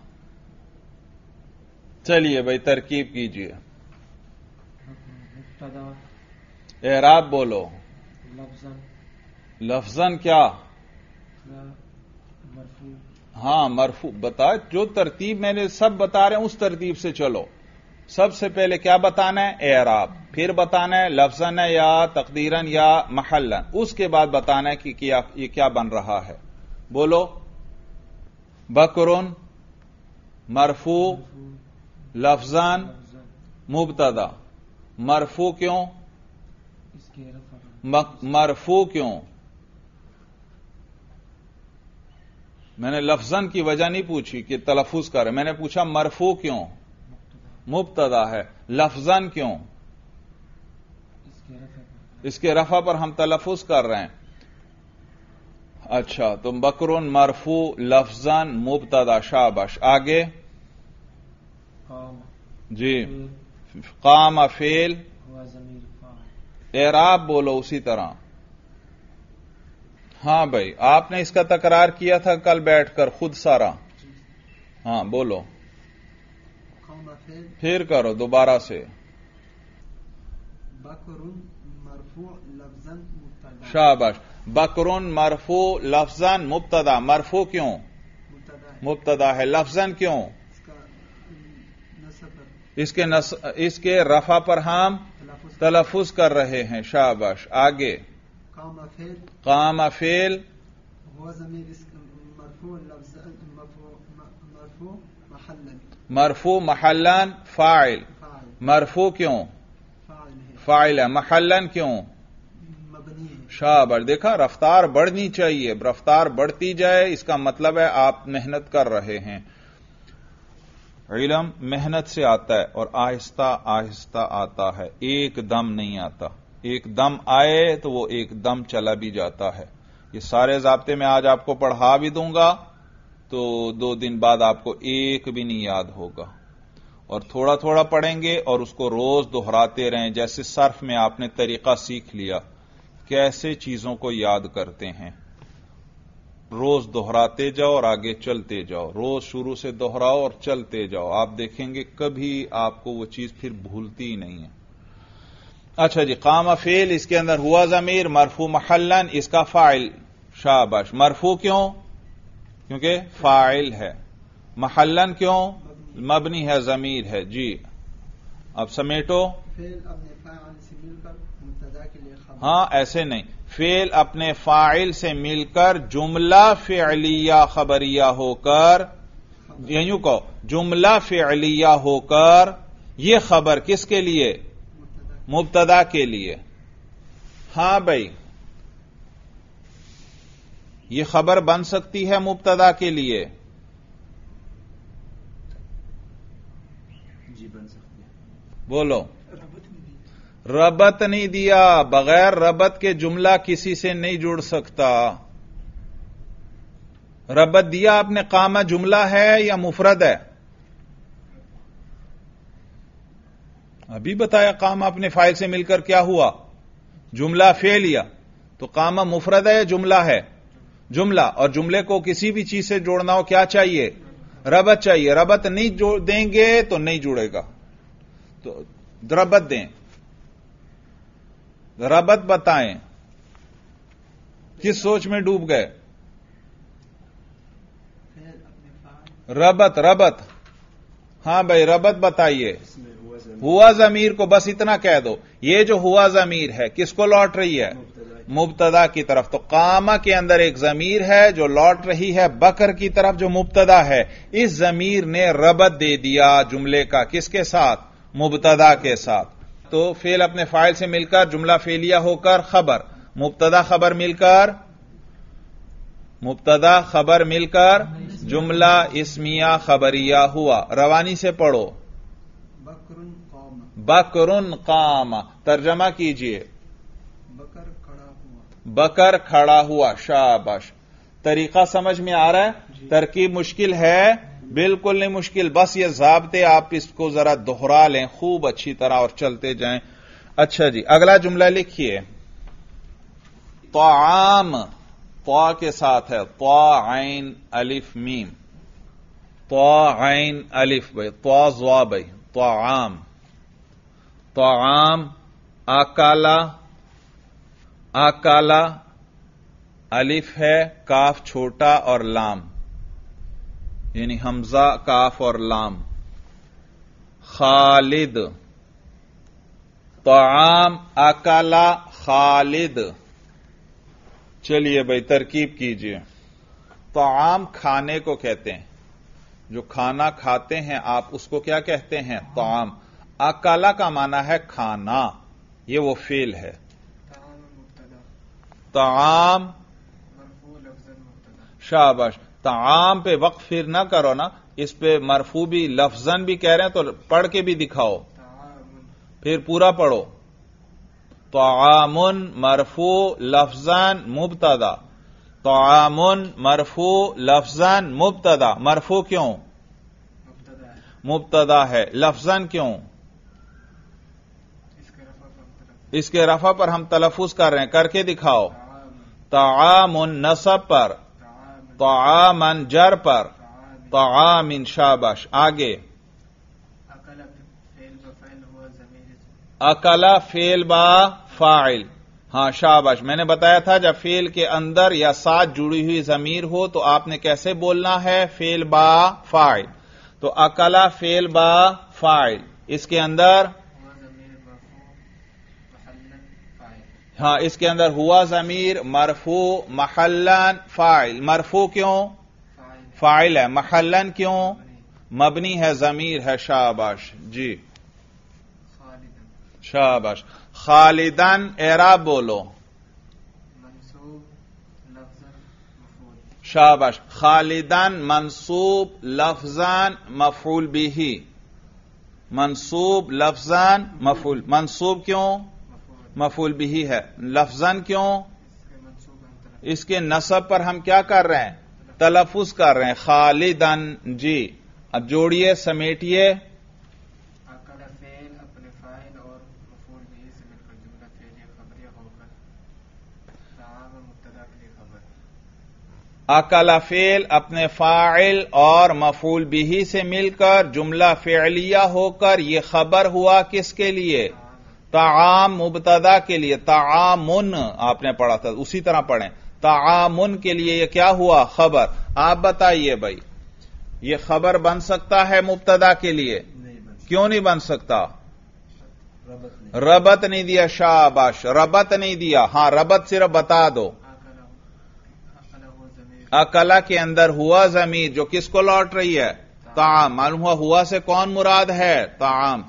चलिए भाई तरकीब कीजिए। एराब बोलो। लफ्जन। लफजन क्या? मरफू। हाँ मरफू। बता जो तरतीब मैंने सब बता रहे हैं उस तरतीब से चलो। सबसे पहले क्या बताना है? एराब। फिर बताना है, लफजन या तकदीरन या महलन उसके बाद बताना है कि क्या ये क्या बन रहा है। बोलो। बकरुन, मरफू, लफजान, मुबतदा। मरफू क्यों? मरफू क्यों? मैंने लफजन की वजह नहीं पूछी कि तलफुज कर मैंने पूछा, मरफू क्यों? मुबतदा है। लफजन क्यों? इसके रफा पर हम तलफुज कर रहे हैं। अच्छा तो बकरुन मरफू, लफजन, मुबतदा, शाबाश। आगे? जी। काम फेल। हुआ जमीर एराब बोलो उसी तरह। हाँ भाई, आपने इसका तकरार किया था कल बैठकर, खुद सारा। हाँ, बोलो। फिर करो दोबारा से। शाबाश। बकरुन मरफू लफजन मुबतदा मरफू क्यों? मुबतदा है। लफजन क्यों? इसके नस, इसके रफा पर हम तलफुज कर रहे हैं। शाबाश। आगे। काम फेल मरफू महल्लन फ़ाइल। मरफू क्यों? फ़ाइल है। महल्लन क्यों? शाबर देखा रफ्तार बढ़नी चाहिए। रफ्तार बढ़ती जाए इसका मतलब है आप मेहनत कर रहे हैं। इलम मेहनत से आता है और आहिस्ता आहिस्ता आता है। एक दम नहीं आता। एक दम आए तो वो एक दम चला भी जाता है। ये सारे जबते मैं आज आपको पढ़ा भी दूँगा। तो दो दिन बाद आपको एक भी नहीं याद होगा। और थोड़ा थोड़ा पढ़ेंगे और उसको रोज दोहराते रहें, जैसे सर्फ में आपने तरीका सीख लिया। कैसे चीज़ों को याद करते हैं। रोज दोहराते जाओ और आगे चलते जाओ। रोज शुरू से दोहराओ और चलते जाओ। आप देखेंगे कभी आपको वो चीज़ फिर भूलती ही नहीं है। अच्छा जी, काम फेल, इसके अंदर हुआ जमीर, मरफू महलन इसका फ़ाइल, शाबाश। मरफू क्यों? क्योंकि फ़ाइल है। महल्लन क्यों? मबनी है जमीर है। जी। अब समेटो। हाँ ऐसे नहीं। फेल अपने फ़ाइल से मिलकर जुमला फेलिया खबरिया होकर यूँ कहो जुमला फेलिया होकर ये खबर किसके लिए? मुबतदा के लिए। हाँ भाई। ये खबर बन सकती है मुबतदा के लिए। जी बन सकती है। बोलो। रबत नहीं दिया। बगैर रबत के जुमला किसी से नहीं जुड़ सकता। रबत दिया आपने कामा जुमला है या मुफरद है? अभी बताया काम आपने फ़ाइल से मिलकर क्या हुआ? जुमला फे लिया तो कामा मुफरद है या जुमला है? जुमला और जुमले को किसी भी चीज़ से जोड़ना हो क्या चाहिए? रबत चाहिए। रबत नहीं जोड़ देंगे तो नहीं जुड़ेगा। तो रबत दें। रबत बताएँ। किस सोच में डूब गए? रबत रबत। हाँ भाई रबत बताइए। हुआ जमीर को बस इतना कह दो, ये जो हुआ जमीर है, किसको लौट रही है? मुबतदा की तरफ़। तो कामा के अंदर एक जमीर है जो लौट रही है, बकर की तरफ़ जो मुबतदा है। इस जमीर ने रबत दे दिया जुमले का। किसके साथ? मुबतदा के साथ। तो फेल अपने फ़ाइल से मिलकर जुमला फेलिया होकर खबर। मुबतदा खबर मिलकर? मुबतदा खबर मिलकर जुमला इसमिया खबरिया हुआ। रवानी से पढ़ो। बकरुन बकरुन काम तर्जमा कीजिए। बकर खड़ा हुआ। बकर खड़ा हुआ शाबाश। तरीका समझ में आ रहा है? तरकीब मुश्किल है? बिल्कुल नहीं मुश्किल। बस ये जबते आप इसको जरा दोहरा लें खूब अच्छी तरह और चलते जाएँ। अच्छा जी अगला जुमला लिखिए। तोआम तो के साथ है। तो आइन अलिफ मीम। तो आइन अलिफ भाई। तो जुआ भाई। तो आम। तो आम आकाला आकाला अलिफ है काफ छोटा और लाम यानी हमजा काफ और लाम खालिद ताम अकला खालिद चलिए भाई तरकीब कीजिए ताम खाने को कहते हैं जो खाना खाते हैं आप उसको क्या कहते हैं ताम अकाला का माना है खाना। ये वो फेल है। ताम। शाबाश। ताम पे वक्त फिर ना करो ना। इस पे मरफू भी लफजन भी कह रहे हैं तो पढ़ के भी दिखाओ। फिर पूरा पढ़ो। तामुन मरफू लफजन मुबतदा। तामुन मरफू लफजन मुबतदा। मरफू क्यों? मुबतदा है। लफजन क्यों इसके रफा पर तरफ़ इसके रफा पर हम तलफुज कर रहे हैं। करके दिखाओ। तामुन नसब पर तामुन जर पर तामिन शाबाश। आगे। अकला फेल बा फ़ाइल। हाँ, शाबाश। मैंने बताया था, जब फेल के अंदर या साथ जुड़ी हुई जमीर हो तो आपने कैसे बोलना है? फेल बा फ़ाइल। तो अकला फेल बा फ़ाइल। इसके अंदर हुआ जमीर मरफू महल्लन फ़ाइल हाँ इसके अंदर हुआ जमीर, मरफू महलन फ़ाइल। मरफू क्यों? फ़ाइल है। महल्लन क्यों? मबनी है जमीर है शाबाश। जी। शाबाश। खालिदन एराब बोलो। शाबाश। खालिदन मंसूब लफजान मफूल बिही। मंसूब लफजान मफूल। मंसूब क्यों? मफूल मफूल बिही है। लफजन क्यों? इसके नसब पर हम क्या कर रहे हैं? तलफुज कर रहे हैं। खालिदन जी। अब जोड़िए समेटिए। अकल फेल अपने फ़ाइल और मफूल भी बिही से मिलकर जुमला फेलिया होकर ये खबर हुआ किसके लिए? ताम मुबतदा के लिए तामुन आपने पढ़ा था उसी तरह पढ़े। तामुन के लिए ये क्या हुआ? खबर। आप बताइए भाई यह खबर बन सकता है मुबतदा के लिए? नहीं क्यों नहीं बन सकता? रबत नहीं। रबत नहीं दिया शाबाश। रबत नहीं दिया। हाँ रबत सिर्फ़ बता दो। अकला के अंदर हुआ जमीर जो किसको लौट रही है? ताम मालूम हुआ हुआ से कौन मुराद है? ताम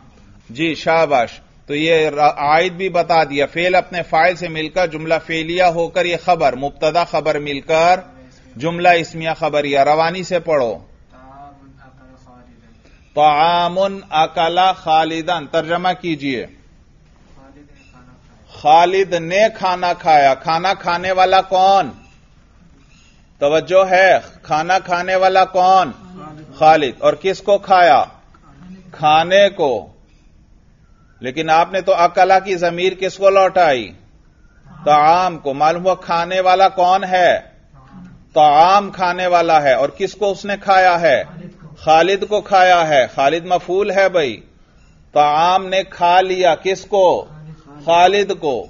जी शाबाश। तो ये आयद भी बता दिया, फेल अपने फ़ाइल से मिलकर जुमला फेलिया होकर यह खबर, मुबतदा खबर मिलकर जुमला इसमिया खबर या रवानी से पढ़ो। ताम अकल खालिदन तामुन अकला खालिदन, तर्जमा कीजिए। खालिद ने खाना खाया, खाना खाने वाला कौन? तवज्जो है, खाना खाने वाला कौन? खालिद। और किसको खाया? खाने को। लेकिन आपने तो अकला की जमीर किसको लौटाई? तो आम को। मालूम हुआ खाने वाला कौन है? तो आम खाने वाला है। और किसको उसने खाया है? खालिद को खाया है। खालिद मफूल है भाई। तो आम ने खा लिया। किसको? खालिद को।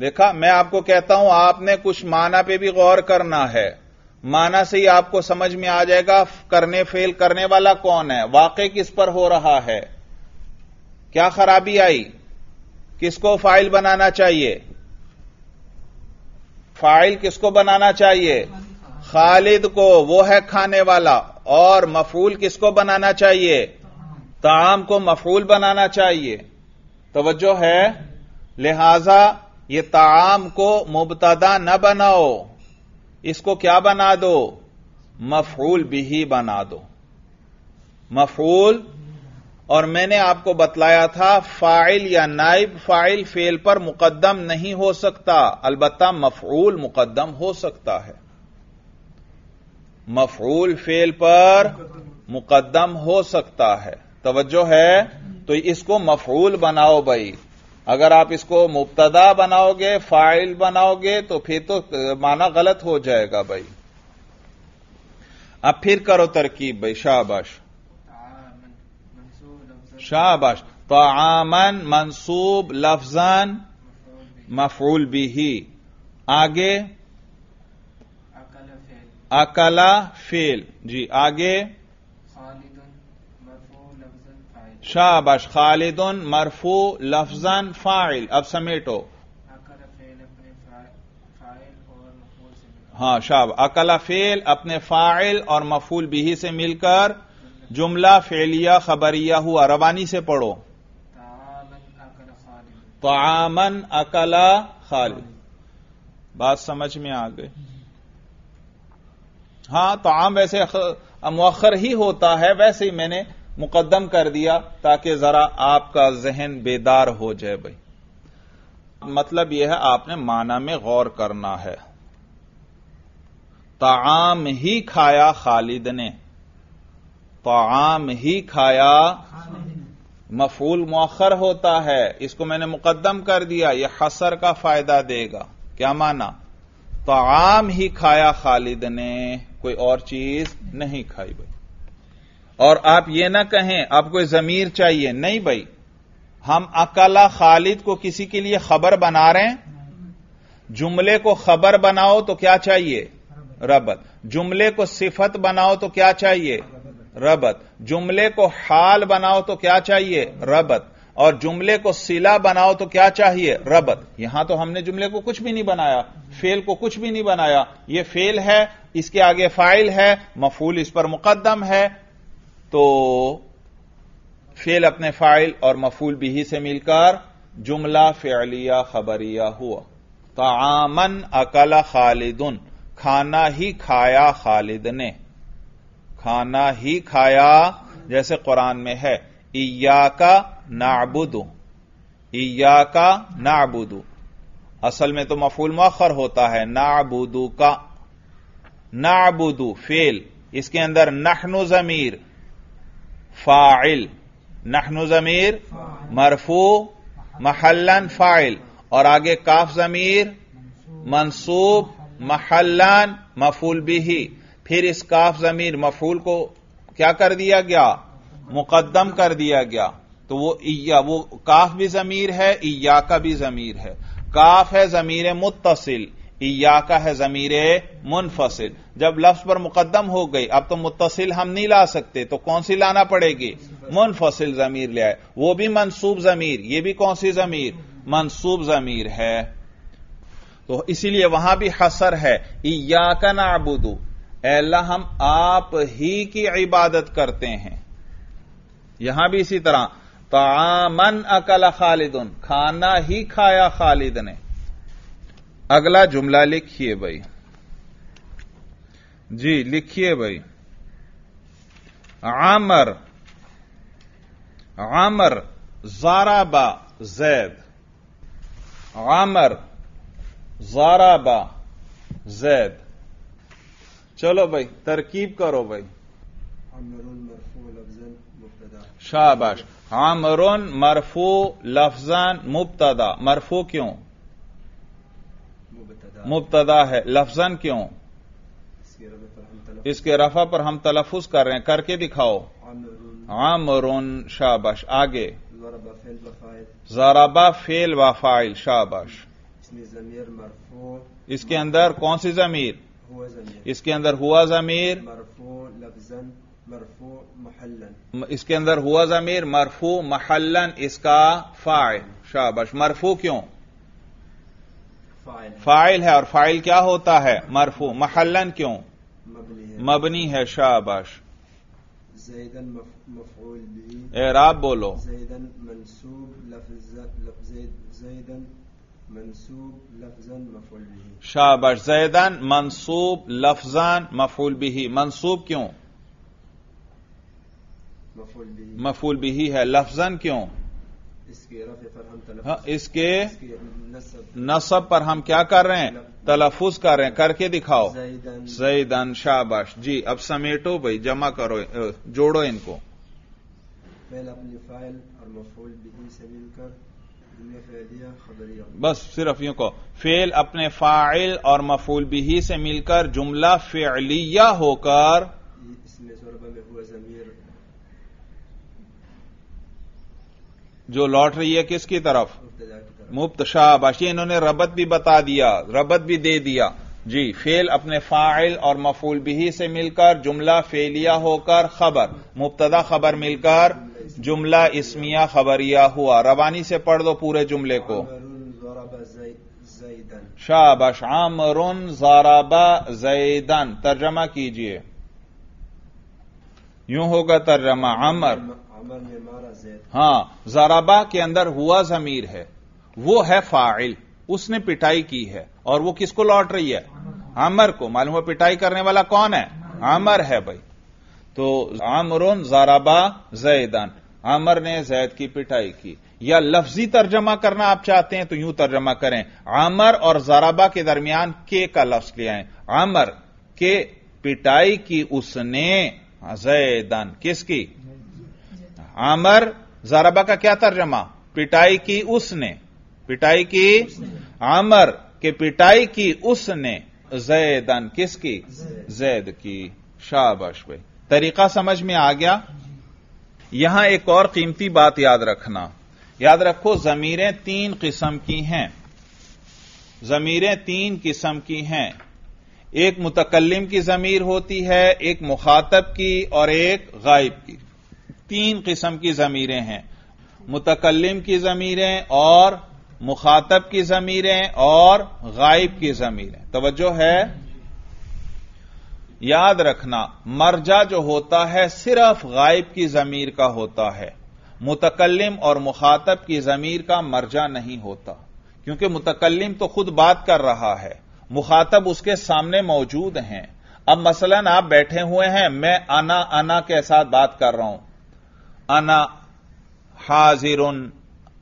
देखा, मैं आपको कहता हूँ, आपने कुछ माना पे भी गौर करना है। माना से ही आपको समझ में आ जाएगा, करने, फेल करने वाला कौन है? वाकई किस पर हो रहा है? क्या खराबी आई? किसको फ़ाइल बनाना चाहिए? फ़ाइल किसको बनाना चाहिए? खालिद को, वो है खाने वाला। और मफूल किसको बनाना चाहिए? ताम को मफूल बनाना चाहिए। तोज्जो है, लिहाजा ये ताम को मुबतदा न बनाओ। इसको क्या बना दो? मफूल बिही बना दो। मफूल और मैंने आपको बतलाया था, फ़ाइल या नाइब फ़ाइल फेल पर मुकदम नहीं हो सकता। अलबत्ता मफूल मुकदम हो सकता है। मफूल फेल पर मुकदम हो सकता है। तवज्जो है तो इसको मफरूल बनाओ भाई। अगर आप इसको मुबतदा बनाओगे, फ़ाइल बनाओगे तो फिर तो माना गलत हो जाएगा भाई। अब फिर करो तरकीब भाई, शाबाश। शाबाश तामन मंसूब लफजन मफूल बिही आगे अकला फेल जी आगे शाबाश खालिदुन मरफू लफजन फ़ाइल अब समेटो हाँ शाब अकला फेल अपने फ़ाइल और मफूल बिही से मिलकर जुमला फेलिया खबरिया हुआ, रवानी से पढ़ो। तो आमन अकला खालिद। बात समझ में आ गई। हाँ तो आम वैसे मुखर ही होता है, वैसे ही मैंने मुकदम कर दिया, ताकि जरा आपका जहन बेदार हो जाए भाई। मतलब यह है, आपने माना में गौर करना है। ताम ही खाया खालिद ने। ताम ही खाया। मफूल मौखर होता है। इसको मैंने मुकदम कर दिया। यह हसर का फ़ायदा देगा। क्या माना? ताम ही खाया खालिद ने। कोई और चीज़ नहीं खाई भाई। और आप ये ना कहें, आप कोई जमीर चाहिए। नहीं भाई। हम अकला खालिद को किसी के लिए खबर बना रहे हैं। जुमले को खबर बनाओ तो क्या चाहिए? रबत। जुमले को सिफत बनाओ तो क्या चाहिए? रबत। जुमले को हाल बनाओ तो क्या चाहिए? रबत। और जुमले को सिला बनाओ तो क्या चाहिए? रबत। यहाँ तो हमने जुमले को कुछ भी नहीं बनाया। फेल को कुछ भी नहीं बनाया। ये फेल है, इसके आगे फ़ाइल है, मफूल इस पर मुकदम है। तो फेल अपने फ़ाइल और मफूल बिही से मिलकर जुमला फेलिया खबरिया हुआ। तामन अकला खालिदुन। खाना ही खाया खालिद ने। खाना ही खाया, जैसे कुरान में है। इया का नाबुदु। इया का नाबुदु। असल में तो मफूल मखर होता है। नाबुदु का नाबुदु, फेल। इसके अंदर नहनु जमीर। फ़ाइल। नहनु जमीर। मरफू। महल्लन फ़ाइल। और आगे काफ जमीर। मंसूब महलन मफूल बिही फिर इस काफ जमीर मफूल को क्या कर दिया गया? मुकदम कर दिया गया। तो वो इया, वो काफ भी जमीर है, इया का भी जमीर है। काफ है जमीर मुतसिल इया का है जमीर मुनफसिल। जब लफ्ज पर मुकदम हो गई, अब तो मुतसिल हम नहीं ला सकते तो कौन सी लाना पड़ेगी? मुनफसिल जमीर ले आए। वो भी मनसूब जमीर, ये भी कौन सी जमीर? मनसूब जमीर है। तो इसीलिए वहाँ भी हसर है, इया का नाबुदू। अल्लाह, हम आप ही की इबादत करते हैं। यहाँ भी इसी तरह, तामन अकल खालिदुन, खाना ही खाया खालिद ने। अगला जुमला लिखिए भाई। जी, लिखिए भाई। आमर आमर, जाराबा, जैद। आमर, जाराबा, जैद। चलो भाई, तरकीब करो भाई। शाबाश। आमरुन मरफू लफजान मुबतदा। मरफू क्यों? मुबतदा है। लफजन क्यों? इसके रफा पर हम तलफुज कर रहे हैं। करके दिखाओ। आमरुन, शाबाश। आगे। ज़रबा फेल बफाइल जराबा फेल व फ़ाइल, शाबाश। इसके अंदर कौन सी ज़मीर? इसके अंदर हुआ जमीर इसके अंदर हुआ जमीर मरफू महलन इसका फ़ाइल शाबश। मरफू क्यों? फ़ाइल। फ़ाइल है और फ़ाइल क्या होता है? मरफू महलन क्यों? मबनी है। शाबाश। जैदन मफ- मफऊल एराब बोलो। जैदन मंसूब लफ्ज जैदन मंसूब लफ्जन बिही शाबाश जैदन मंसूब लफजान मफूल बिही मंसूब क्यों बिही मफूल बिही है लफजन क्यों इसके रफे पर हम तलफ हाँ, इसके इसके नसब नसब पर हम क्या कर रहे हैं तलफुज कर रहे हैं करके दिखाओ जैदन शाबाश जी अब समेटो भाई जमा करो जोड़ो इनको फेल अपनी फ़ाइल और मफूल बिही से मिलकर बस सिर्फ़ यूँ को फेल अपने फ़ाइल और मफूल बिही से मिलकर जुमला फेलिया होकर जो लौट रही है किसकी तरफ़? मुफ़्त शाबाश ये इन्होंने रबत भी बता दिया, रबत भी दे दिया। जी, फेल अपने फ़ाइल और मफूल बिही से मिलकर जुमला फेलिया होकर खबर, मुब्तदा खबर मिलकर जुमला इसमिया खबरिया हुआ रवानी से पढ़ दो पूरे जुमले को। शाबाश। आमरुन जाराबा जैदन। तर्जमा कीजिए। यूँ होगा तर्जमा। अमर हाँ, जाराबा के अंदर हुआ जमीर है। वो है फ़ाइल। उसने पिटाई की है। और वो किसको लौट रही है? अमर को। मालूम है पिटाई करने वाला कौन है? अमर है भाई। तो आमरुन जाराबा जैदन, आमर ने जैद की पिटाई की। या लफ्जी तर्जमा करना आप चाहते हैं तो यूँ तर्जमा करें। आमर और जाराबा के दरमियान के का लफ्ज ले आए। आमर, के पिटाई की उसने, जैदन, किसकी? आमर, जाराबा का क्या तर्जमा? पिटाई की उसने। पिटाई की आमर, के पिटाई की उसने, जैदन, किसकी? जैद की। शाबाश भाई। तरीका समझ में आ गया? यहाँ एक और कीमती बात याद रखना। याद रखो, जमीरें तीन किस्म की हैं। जमीरें तीन किस्म की हैं। एक मुतकल्लिम की जमीर होती है, एक मुखातब की और एक गायब की। तीन किस्म की जमीरें हैं। मुतकल्लिम की जमीरें और मुखातब की जमीरें और गायब की जमीरें। तवज्जो है? याद रखना मर्जा जो होता है सिर्फ़ गायब की जमीर का होता है। मुतकल्लिम और मुखातब की जमीर का मर्जा नहीं होता क्योंकि मुतकल्लिम तो खुद बात कर रहा है मुखातब उसके सामने मौजूद हैं। अब मसलन आप बैठे हुए हैं मैं अना अना के साथ बात कर रहा हूँ। अना हाजिरुन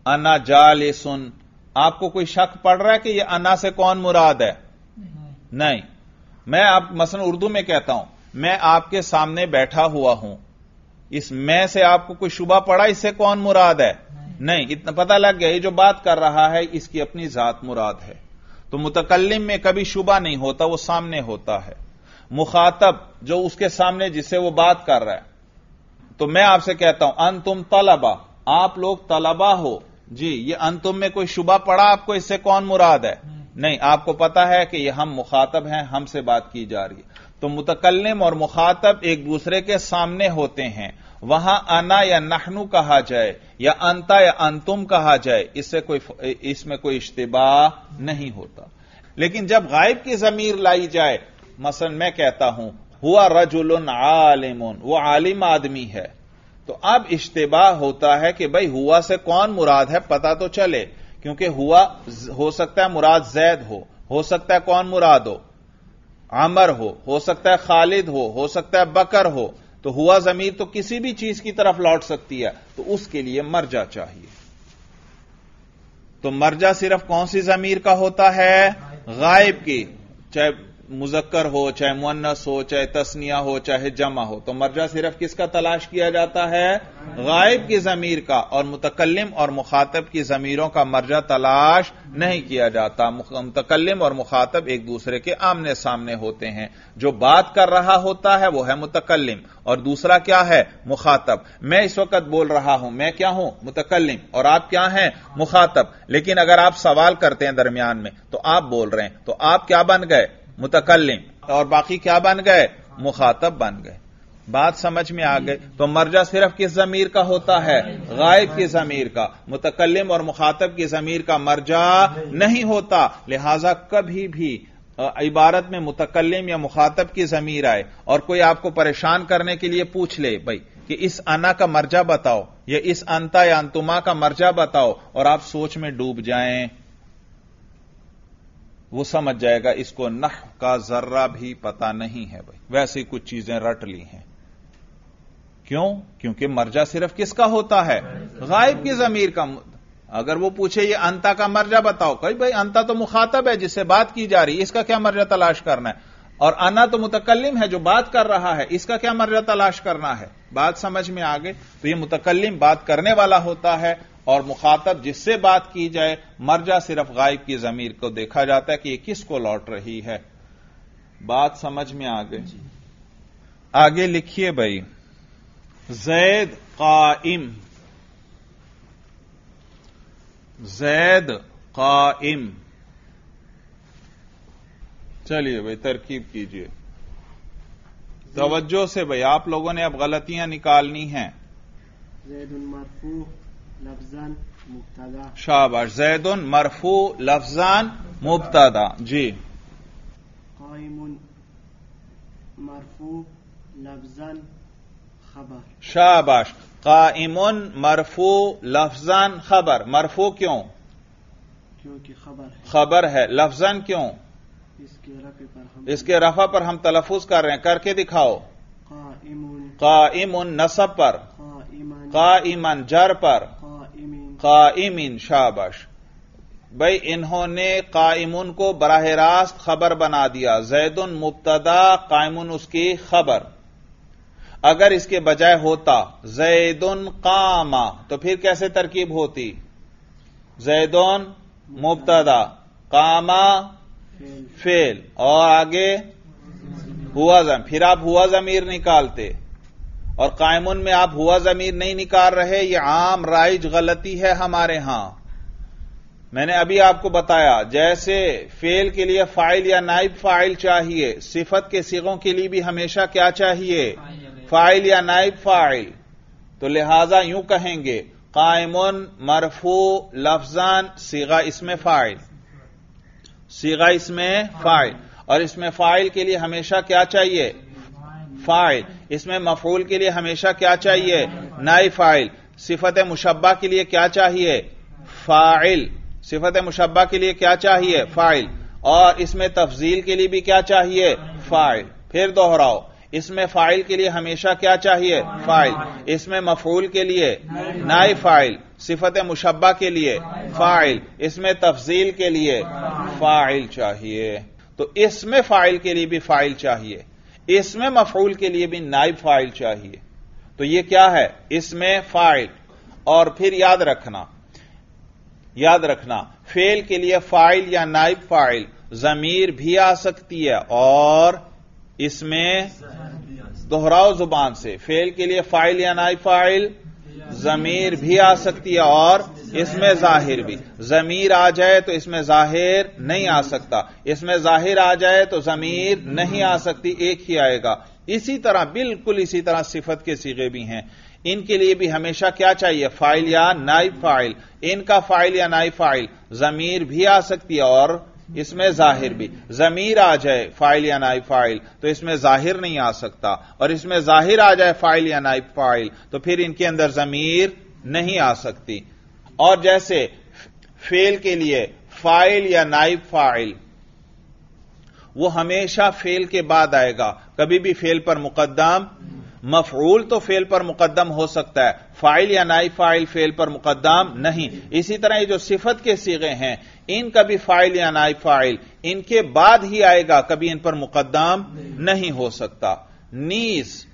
अना जालिसुन आपको कोई शक पड़ रहा है कि यह अना से कौन मुराद है? नहीं। मैं आप मसलन उर्दू में कहता हूँ मैं आपके सामने बैठा हुआ हूँ। इस मैं से आपको कोई शुबा पड़ा? इससे कौन मुराद है? नहीं। नहीं इतना पता लग गया ये जो बात कर रहा है इसकी अपनी जात मुराद है। तो मुतकल्लिम में कभी शुबा नहीं होता वो सामने होता है। मुखातब जो उसके सामने जिससे वो बात कर रहा है। तो मैं आपसे कहता हूँ अन तुम तलबा आप लोग तलबा हो। जी ये अन तुम में कोई शुबा पड़ा आपको इससे कौन मुराद है? नहीं, आपको पता है कि हम मुखातब हैं, हमसे बात की जा रही है। तो मुतकल्लिम और मुखातब एक दूसरे के सामने होते हैं। वहाँ अना या नहनु कहा जाए, या अंता या अंतुम कहा जाए, इससे कोई इसमें कोई इश्तिबा नहीं होता। लेकिन जब गायब की जमीर लाई जाए, मसलन मैं कहता हूँ, हुआ रजुल आलिमुन, वो आलिम आदमी है। तो अब इश्तिबा होता है कि भाई हुआ से कौन मुराद है, पता तो चले। क्योंकि हुआ हो सकता है मुराद जैद हो हो सकता है कौन मुराद हो? आमर हो हो सकता है खालिद हो हो सकता है बकर हो तो हुआ जमीर तो किसी भी चीज़ की तरफ़ लौट सकती है तो उसके लिए मर्जा चाहिए। तो मर्जा सिर्फ़ कौन सी जमीर का होता है? गायब की, चाहे मुजक्कर हो, चाहे मुन्नस हो, चाहे तस्निया हो, चाहे जमा हो तो मर्जा सिर्फ़ किसका तलाश किया जाता है? गायब की जमीर का और मुतकल्लिम और मुखातब की जमीरों का मर्जा तलाश नहीं किया जाता। मुतकल्लिम और मुखातब एक दूसरे के आमने सामने होते हैं। जो बात कर रहा होता है, वो है मुतकल्लिम। और दूसरा क्या है? मुखातब। मैं इस वक्त बोल रहा हूँ, मैं क्या हूँ? मुतकल्लिम। और आप क्या हैं? मुखातब। लेकिन अगर आप सवाल करते हैं दरमियान में तो आप बोल रहे हैं तो आप क्या बन गए? मुतकल्लिम। और बाकी क्या बन गए? मुखातब बन गए। बात समझ में आ गई। तो मर्जा सिर्फ़ किस जमीर का होता है? गायब की जमीर का। मुतकल्लिम और मुखातब की जमीर का मर्जा नहीं होता। लिहाजा कभी भी इबारत में मुतकल्लिम या मुखातब की जमीर आए और कोई आपको परेशान करने के लिए पूछ ले, भाई, कि इस अना का मर्जा बताओ या इस अंता या अंतुमा का मर्जा बताओ और आप सोच में डूब जाएँ। वो समझ जाएगा, इसको नह का जर्रा भी पता नहीं है भाई। वैसी कुछ चीज़ें रट ली हैं। क्यों? क्योंकि मर्जा सिर्फ़ किसका होता है? गायब की जमीर का अगर वो पूछे, ये अंता का मर्जा बताओ। कही, भाई, अंता तो मुखातब है जिससे बात की जा रही है, इसका क्या मर्जा तलाश करना है? और अना तो मुतकल्लिम है जो बात कर रहा है, इसका क्या मर्जा तलाश करना है? बात समझ में आ गई। तो ये मुतकल्लिम बात करने वाला होता है और मुखातब जिससे बात की जाए मर्जा सिर्फ़ गायब की जमीर को देखा जाता है कि ये किसको लौट रही है। बात समझ में आ गई। आगे लिखिए भाई। जैद काइम। जैद काइम। चलिए भाई तरकीब कीजिए। तवज्जो से भाई आप लोगों ने अब गलतियाँ निकालनी हैं। जैद मरफू। लफजन मुबतदा शाबाश जैदन मरफू लफजान मुबतदा जी कायमुन मरफू लफजन खबर शाबाश कायमुन मरफू लफजन खबर मरफू क्यों क्योंकि खबर है खबर है लफजन क्यों इसके रफे पर हम इसके रफा पर हम तलफुज कर रहे हैं करके दिखाओ का कायमुन नसब पर कायमन जर पर काइमिन काइमिन शाबाश। भाई इन्होंने काइमुन को बराह रास्त खबर बना दिया। जैदुन मुब्तदा कायमुन उसकी खबर। अगर इसके बजाय होता जैदुन कामा तो फिर कैसे तरकीब होती? जैदुन मुब्तदा कामा फेल। और आगे हुआ जम। फिर आप हुआ जमीर निकालते। और कायमुन में आप हुआ जमीर नहीं निकाल रहे, ये आम राइज गलती है हमारे यहाँ। मैंने अभी आपको बताया, जैसे फेल के लिए फ़ाइल या नाइब फ़ाइल चाहिए, सिफत के सिगों के लिए भी हमेशा क्या चाहिए? फ़ाइल या नाइब फ़ाइल। तो लिहाजा यूँ कहेंगे, कायमुन मरफू लफजान, सीगा इसमें फ़ाइल। सीगा इसमें फ़ाइल। और इसमें फ़ाइल के लिए हमेशा क्या चाहिए? फ़ाइल। इसमें मफूल के लिए हमेशा क्या चाहिए? नाई फ़ाइल। सिफत मुशब्बा के लिए क्या चाहिए? फ़ाइल। सिफत मुशब्बा के लिए क्या चाहिए? फ़ाइल। और इसमें तफजील के लिए भी क्या चाहिए? फ़ाइल। फिर दोहराओ। इसमें फ़ाइल के लिए हमेशा क्या चाहिए? फ़ाइल। इसमें मफूल के लिए नाई फ़ाइल। सिफत मुशब्बा के लिए फ़ाइल। इसमें तफजील के लिए फ़ाइल चाहिए। तो इसमें फ़ाइल के लिए भी फ़ाइल चाहिए। इसमें मफूल के लिए भी नाइब फ़ाइल चाहिए। तो ये क्या है? इसमें फ़ाइल। और फिर याद रखना याद रखना, फेल के लिए फ़ाइल या नाइब फ़ाइल, जमीर भी आ सकती है और इसमें दोहराओ ज़ुबान से, फेल के लिए फ़ाइल या नाइब फ़ाइल, जमीर भी आ सकती है और इसमें ज़ाहिर भी। जमीर आ जाए तो इसमें ज़ाहिर नहीं आ सकता। इसमें ज़ाहिर आ जाए तो जमीर नहीं आ सकती, एक ही आएगा। इसी तरह, बिल्कुल इसी तरह सिफत के सीगे भी हैं। इनके लिए भी हमेशा क्या चाहिए? फ़ाइल या नाइब फ़ाइल? इनका फ़ाइल या नाइब फ़ाइल? जमीर भी आ सकती है और इसमें ज़ाहिर भी। जमीर आ जाए फ़ाइल या नाइब फ़ाइल तो इसमें ज़ाहिर नहीं आ सकता। और इसमें ज़ाहिर आ जाए फ़ाइल या नाइब फ़ाइल तो फिर इनके अंदर जमीर नहीं आ सकती। और जैसे फेल के लिए फ़ाइल या नाइब फ़ाइल, वो हमेशा फेल के बाद आएगा। कभी भी फेल पर मुकदम मफरूल तो फेल पर मुकदम हो सकता है। फ़ाइल या नाई फ़ाइल फेल पर मुकदम नहीं। इसी तरह ये जो सिफत के सीगे हैं, इन कभी फ़ाइल या नाई फ़ाइल, इनके बाद ही आएगा। कभी इन पर मुकद्दम नहीं हो सकता। नीस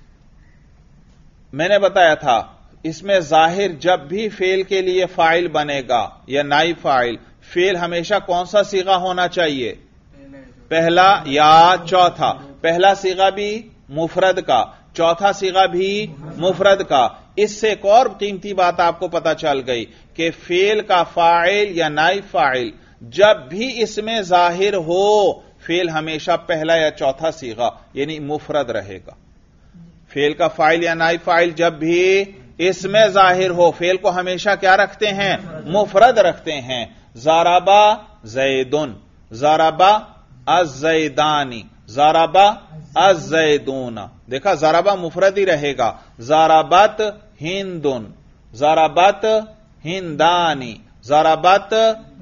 मैंने बताया था इसमें ज़ाहिर जब भी फेल के लिए फ़ाइल बनेगा या नाई फ़ाइल, फेल हमेशा कौन सा सीगा होना चाहिए? पहला या चौथा। पहला सीगा भी मुफरद का, चौथा सीगा भी मुफरद का। इससे एक और कीमती बात आपको पता चल गई कि फेल का फ़ाइल या नाइब फ़ाइल जब भी इसमें ज़ाहिर हो, फेल हमेशा पहला या चौथा सीगा, यानी मुफरद रहेगा। फेल का फ़ाइल या नाइब फ़ाइल जब भी इसमें ज़ाहिर हो, फेल को हमेशा क्या रखते हैं? मुफरद रखते हैं। जाराबा जैदुन। जाराबा अजैदानी जाराबा अजैदून देखा, जाराबा मुफरद ही रहेगा। जाराबत हिंदुन। जाराबत हिंदानी। जाराबत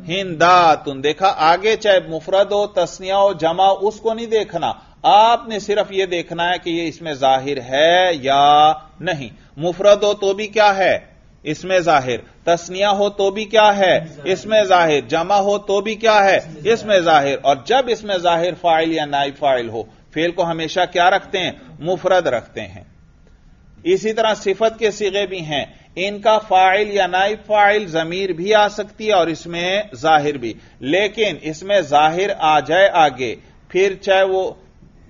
हिंदातुन। देखा, आगे चाहे मुफरद हो, तस्निया हो, जमा उसको नहीं देखना। आपने सिर्फ़ यह देखना है कि यह इसमें ज़ाहिर है या नहीं। मुफरद हो तो भी क्या है? इसमें ज़ाहिर। तस्निया हो तो भी क्या है? इसमें ज़ाहिर। जमा हो तो भी क्या है? इसमें ज़ाहिर। और जब इसमें ज़ाहिर फ़ाइल या नाइब फ़ाइल हो, फेल को हमेशा क्या रखते हैं? मुफरद रखते हैं। इसी तरह सिफत के सिगे भी हैं। इनका फ़ाइल या नाइब फ़ाइल जमीर भी आ सकती है और इसमें ज़ाहिर भी। लेकिन इसमें ज़ाहिर आ जाए आगे, फिर चाहे वो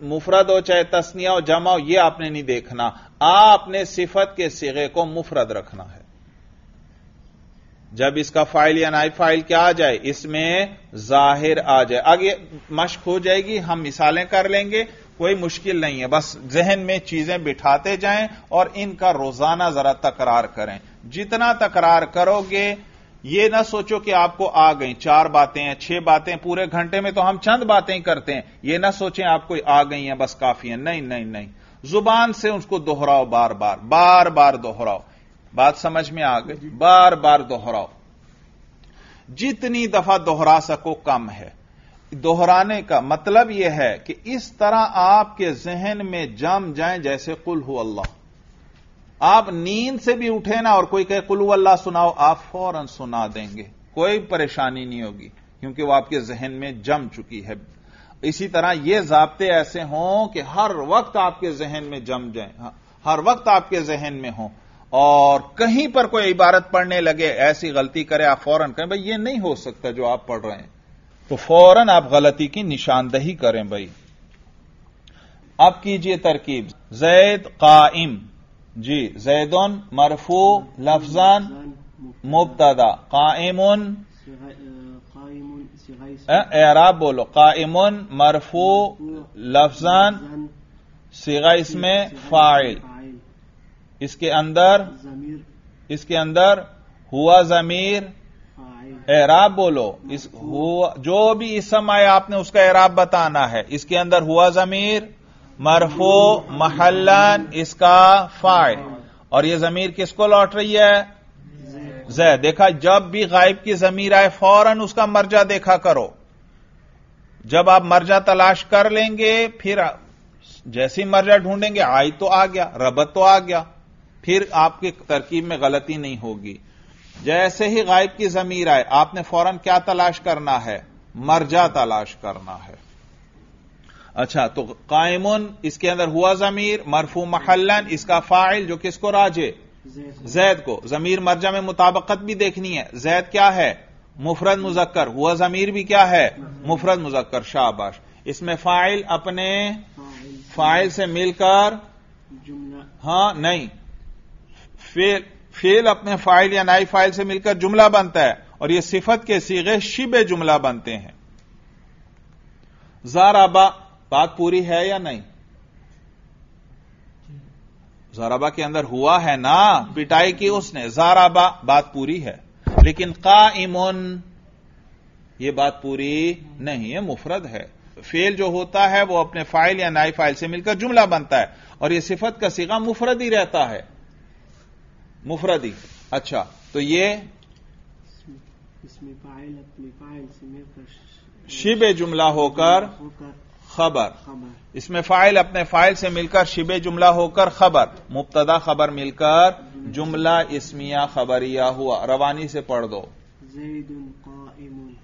मुफरद हो, चाहे तस्निया हो, जमा हो यह आपने नहीं देखना। आपने सिफत के सिगे को मुफरद रखना है। जब इसका फ़ाइल या नाइब फ़ाइल क्या आ जाए, इसमें ज़ाहिर आ जाए। आगे मश्क हो जाएगी, हम मिसालें कर लेंगे, कोई मुश्किल नहीं है। बस जहन में चीज़ें बिठाते जाएँ और इनका रोज़ाना जरा तकरार करें। जितना तकरार करोगे ये ना सोचो कि आपको आ गई चार बातें हैं छह बातें पूरे घंटे में तो हम चंद बातें ही करते हैं। ये ना सोचें आपको आ गई हैं बस काफ़ी हैं। नहीं नहीं नहीं। ज़ुबान से उसको दोहराओ बार बार बार बार दोहराओ। बात समझ में आ गई? बार बार दोहराओ। जितनी दफ़ा दोहरा सको कम है। दोहराने का मतलब यह है कि इस तरह आपके जहन में जम जाए जैसे कुल हो अल्लाह आप नींद से भी उठे ना और कोई कहे कुल अल्लाह सुनाओ आप फ़ौरन सुना देंगे। कोई परेशानी नहीं होगी क्योंकि वो आपके जहन में जम चुकी है। इसी तरह ये जबते ऐसे हों कि हर वक्त आपके जहन में जम जाए हाँ, हर वक्त आपके जहन में हो। और कहीं पर कोई इबारत पढ़ने लगे ऐसी गलती करे आप फ़ौरन करें भाई ये नहीं हो सकता जो आप पढ़ रहे हैं। तो फ़ौरन आप गलती की निशानदही करें भाई। अब कीजिए तरकीब। जैद काइम जी जैदन मरफू लफजान मुबतदा काइमुन एराब बोलो काइमुन मरफू लफजान सिगा इसमें फ़ाइल इसके अंदर इसके अंदर हुआ जमीर एराब बोलो इस हुआ जो भी इसम आए आपने उसका एराब बताना है इसके अंदर हुआ जमीर मरफो, महल्लन, इसका फ़ाइल। और ये जमीर किसको लौट रही है? जै देखा, जब भी गायब की जमीर आए, फ़ौरन उसका मर्जा देखा करो। जब आप मर्जा तलाश कर लेंगे, फिर जैसी मर्जा ढूंढेंगे, आई तो आ गया, रबत तो आ गया। फिर आपकी तरकीब में गलती नहीं होगी। जैसे ही गायब की जमीर आए, आपने फ़ौरन क्या तलाश करना है? मर्जा तलाश करना है। अच्छा तो कायमुन इसके अंदर हुआ जमीर मरफू महलन इसका फ़ाइल जो किसको राजे? जैद को। जमीर मर्जा में मुताबकत भी देखनी है। जैद क्या है? मुफरत मुजक्कर। हुआ जमीर भी क्या है? मुफरत मुजक्कर शाबाश। इसमें फ़ाइल अपने फ़ाइल से मिलकर हाँ नहीं। फेल फेल अपने फ़ाइल या नाई फ़ाइल से मिलकर जुमला बनता है। और यह सिफत के सीगे शिब जुमला बनते हैं। जाराबा बात पूरी है या नहीं? जाराबा के अंदर हुआ है ना? पिटाई की उसने। जाराबा बात पूरी है। लेकिन का इमोन यह बात पूरी नहीं है मुफरद है। फेल जो होता है वो अपने फ़ाइल या नाई फ़ाइल से मिलकर जुमला बनता है। और यह सिफत का सिगा मुफरद ही रहता है। मुफरदी अच्छा तो ये इसमें फ़ाइल अपनी फ़ाइल से मिलकर शिब जुमला होकर खबर। इसमें फ़ाइल अपने फ़ाइल से मिलकर शिब जुमला होकर खबर। मुबतदा खबर मिलकर जुमला इसमिया खबरिया हुआ। रवानी से पढ़ दो।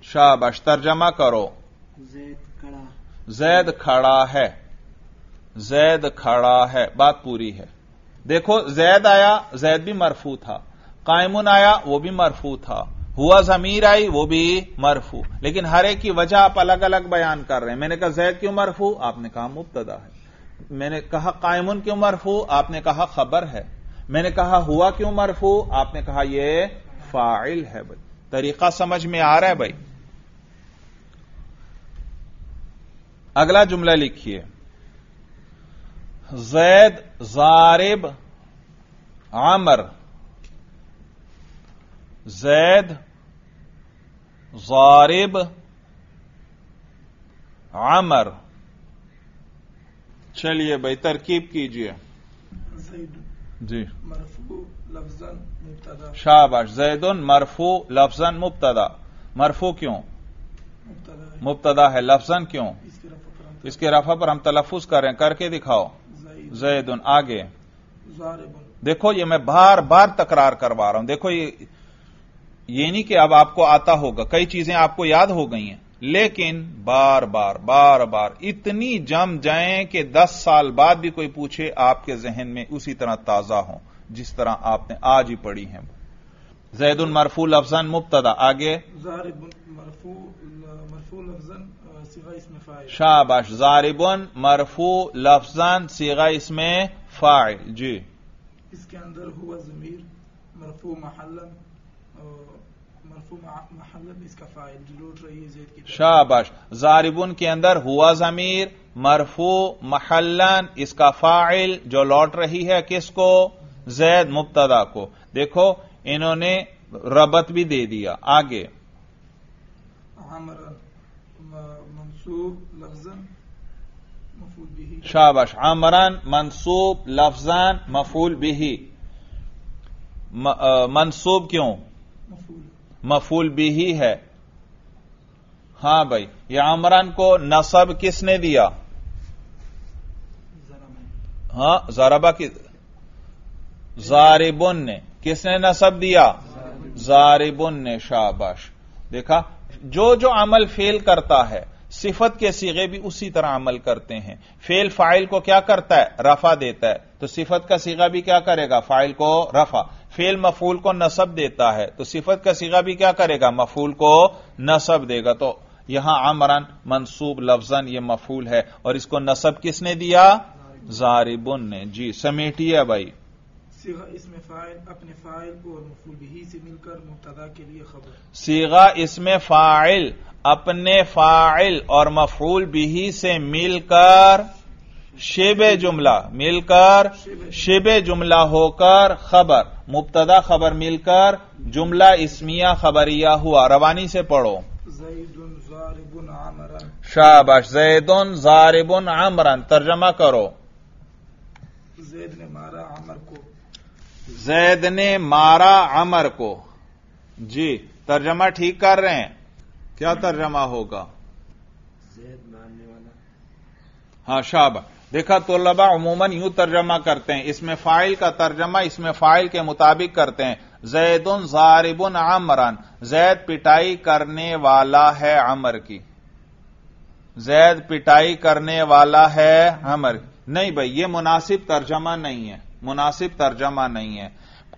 शाबाश तर्जमा करो। जैद खड़ा। है। जैद खड़ा है। बात पूरी है। देखो जैद आया जैद भी मरफू था। कायमुन आया वो भी मरफू था। हुआ जमीर आई, वो भी मरफू। लेकिन हर एक की वजह आप अलग अलग बयान कर रहे हैं। मैंने कहा, जैद क्यों मरफू? आपने कहा, मुब्तदा है। मैंने कहा, कायमुन क्यों मरफू? आपने कहा, खबर है। मैंने कहा, हुआ क्यों मरफू? आपने कहा यह फ़ाइल है भाई। तरीका समझ में आ रहा है भाई? अगला जुमला लिखिए। जैद, जारिब, आमर। जैद जारिब आमर चलिए भाई तरकीब कीजिए। जी। मरफू लफ्जन मुबतदा। शाबाश। जैदुन मरफू लफजन मुब्तदा। मरफू क्यों? मुबतदा है। लफजन क्यों? इसके रफा पर हम तलफुज करें। करके दिखाओ। जैदुन आगे। देखो ये मैं बार बार तकरार करवा रहा हूँ। देखो ये ये नहीं कि अब आपको आता होगा कई चीज़ें आपको याद हो गई हैं लेकिन बार बार बार बार इतनी जम जाएँ कि दस साल बाद भी कोई पूछे आपके जहन में उसी तरह ताज़ा हो जिस तरह आपने आज ही पढ़ी है। जैदुन मरफू लफजन मुबतदा आगे। शाबाश जारिबुन मरफू लफजन सीगा इसमें फ़ाइल जी। इसके अंदर हुआ ज़मीर मरफू महल्लन इसका फ़ाइल रही है जैद की शाबाश जारिबुन के अंदर हुआ जमीर मरफू महलन इसका फ़ाइल जो लौट रही है किसको जैद मुब्तदा को देखो इन्होंने रबत भी दे दिया आगे आमरन म- मंसूब लफ्जन मफूल शाबाश आमरन मनसूब लफजान मफूल बिही मनसूब क्यों मफूल। भी ही है। हाँ भाई ये आमरन को नसब किसने दिया? हाँ हाँ जराबा की जारिबुन ने। किसने नसब दिया? जारिबुन ने शाबाश। देखा जो जो अमल फेल करता है सिफत के सीगे भी उसी तरह अमल करते हैं। फेल फ़ाइल को क्या करता है? रफा देता है। तो सिफत का सीगा भी क्या करेगा? फ़ाइल को रफा। फेल मफूल को नसब देता है तो सिफत का सीगा भी क्या करेगा? मफूल को नसब देगा। तो यहाँ आमरन मंसूब लफजन ये मफूल है। और इसको नसब किसने दिया? जारिबुन ने। जी समेटिए भाई। सिगा इसमें फ़ाइल अपने फ़ाइल और मफूल बिही से मिलकर मुबतदा के लिए खबर। सीगा इसमें फ़ाइल अपने फ़ाइल और मफूल बिही से मिलकर शेबे जुमला मिलकर शेब जुमला होकर खबर मुबतदा खबर मिलकर जुमला इसमिया खबरिया हुआ। रवानी से पढ़ो। आमरन। शाबाश जैदुन जारिबुन आमरन। तर्जमा करो। जैद ने मारा अमर को। जैद ने मारा अमर को। जी तर्जमा ठीक कर रहे हैं। क्या तर्जमा होगा? जैद मारने वाला। हाँ शाबा देखा तोलबा अमूमन यूँ तर्जमा करते हैं, इसमें फ़ाइल का तर्जमा इसमें फ़ाइल के मुताबिक करते हैं। जैदुन जारिबुन आमरान जैद पिटाई करने वाला है अमर की। जैद पिटाई करने वाला है अमर नहीं भाई, ये मुनासिब तर्जमा नहीं है, मुनासिब तर्जमा नहीं है।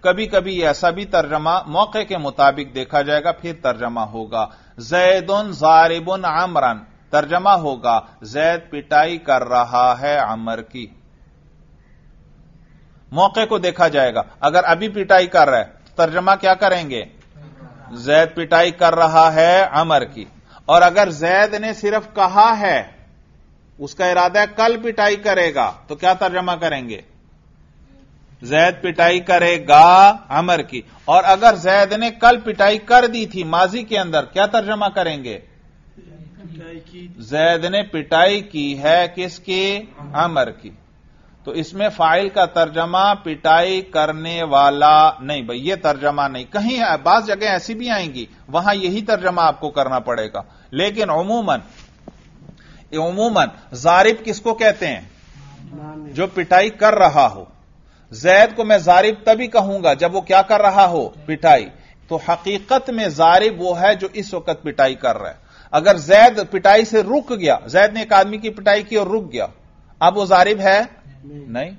कभी कभी ऐसा भी तर्जमा मौके के मुताबिक देखा जाएगा, फिर तर्जमा होगा। जैदुन जारिबुन आमरन तर्जमा होगा, जैद पिटाई कर रहा है अमर की। मौके को देखा जाएगा, अगर अभी पिटाई कर रहा है तो तर्जमा क्या करेंगे? जैद पिटाई कर रहा है अमर की। और अगर जैद ने सिर्फ़ कहा है, उसका इरादा है कल पिटाई करेगा तो क्या तर्जमा करेंगे? जैद पिटाई करेगा अमर की। और अगर जैद ने कल पिटाई कर दी थी माजी के अंदर, क्या तर्जमा करेंगे? जैद ने पिटाई की है किसकी? अमर की। तो इसमें फ़ाइल का तर्जमा पिटाई करने वाला नहीं भाई, ये तर्जमा नहीं। कहीं बास जगह ऐसी भी आएँगी, वहाँ यही तर्जमा आपको करना पड़ेगा। लेकिन उमूमन उमूमन जारिब किसको कहते हैं? जो पिटाई कर रहा हो। जैद को मैं जारिब तभी कहूँगा जब वो क्या कर रहा हो? पिटाई। तो हकीकत में जारिब वो है जो इस वक्त पिटाई कर रहा है। अगर जैद पिटाई से रुक गया जैद ने एक आदमी की पिटाई की और रुक गया अब वो जारिब है? नहीं। नहीं।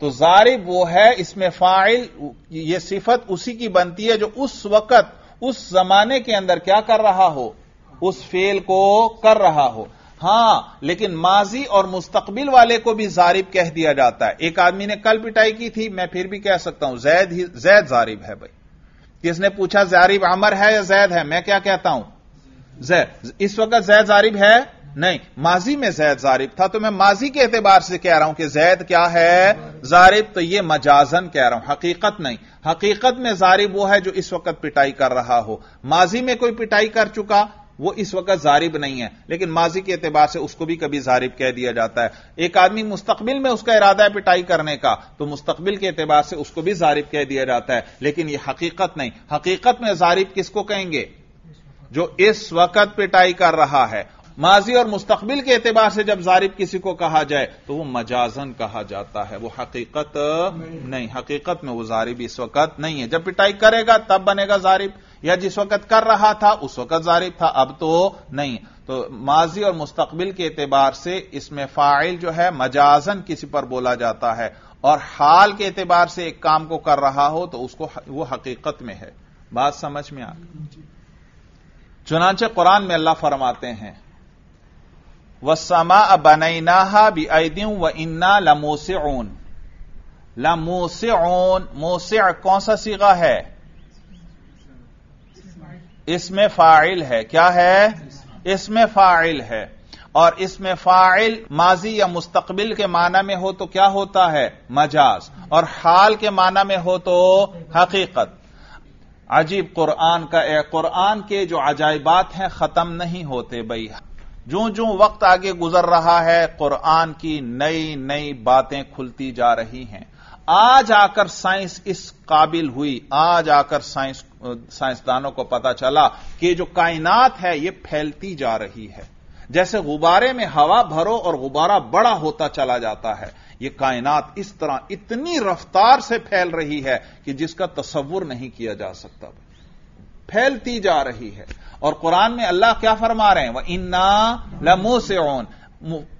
तो जारिब वो है इसमें फ़ाइल ये सिफत उसी की बनती है जो उस वक्त उस जमाने के अंदर क्या कर रहा हो? उस फेल को कर रहा हो। हाँ लेकिन माजी और मुस्तकबिल वाले को भी जारिब कह दिया जाता है। एक आदमी ने कल पिटाई की थी मैं फिर भी कह सकता हूँ जैद ही जैद जारिब है भाई। किसने पूछा जारिब अमर है या जैद है? मैं क्या कहता हूँ? जैद। इस वक्त जैद जारिब है? नहीं। माजी में जैद जारिब था तो मैं माजी के एतबार से कह रहा हूँ कि जैद क्या है? जारिब तो यह मजाजन कह रहा हूँ, हकीकत नहीं। हकीकत में जारिब वो है जो इस वक्त पिटाई कर रहा हो। माजी में कोई पिटाई कर चुका, वो इस वक्त जारिब नहीं है। लेकिन माजी के एतबार से उसको भी कभी जारिब कह दिया जाता है। एक आदमी मुस्तकबिल में उसका इरादा है पिटाई करने का तो मुस्तकबिल के एतबार से उसको भी जारिब कह दिया जाता है। लेकिन यह हकीकत नहीं। हकीकत में जारिब किसको कहेंगे? जो इस वक्त पिटाई कर रहा है। माजी और मुस्तकबिल के एतबार से जब जारिब किसी को कहा जाए तो वो मजाजन कहा जाता है। वो हकीकत नहीं, हकीकत में वो जारिब इस वक्त नहीं है। जब पिटाई करेगा, तब बनेगा जारिब। या जिस वक्त कर रहा था, उस वक्त जारिब था, अब तो नहीं। तो माजी और मुस्तकबिल के एतबार से इसमें फ़ाइल जो है, मजाजन किसी पर बोला जाता है। और हाल के एतबार से एक काम को कर रहा हो तो उसको वो हकीकत में है। बात समझ में आ चुनाचे कुरान में अल्लाह फरमाते हैं वसमा बनैनाहा बी ऐदिन व इन्ना लमोसेऊन। लमोसेऊन, मोसे कौन सा सीगा है? इसमें फ़ाइल है। क्या है? इसमें फ़ाइल है। और इसमें फ़ाइल माजी या मुस्तकबिल के माना में हो तो क्या होता है? मजाज। और हाल के माना में हो तो हकीकत। अजीब कुरान का कुरान के जो अजायबात हैं, खत्म नहीं होते भाई जो जो वक्त आगे गुजर रहा है, कुरान की नई नई बातें खुलती जा रही हैं। आज आकर साइंस इस काबिल हुई। आज आकर साइंस, साइंसदानों को पता चला कि जो कायनात है, ये फैलती जा रही है। जैसे गुब्बारे में हवा भरो और गुब्बारा बड़ा होता चला जाता है। ये कायनात इस तरह इतनी रफ्तार से फैल रही है कि जिसका तस्वुर नहीं किया जा सकता। फैलती जा रही है। और कुरान में अल्लाह क्या फरमा रहे हैं? वह इन्ना लमो से ओन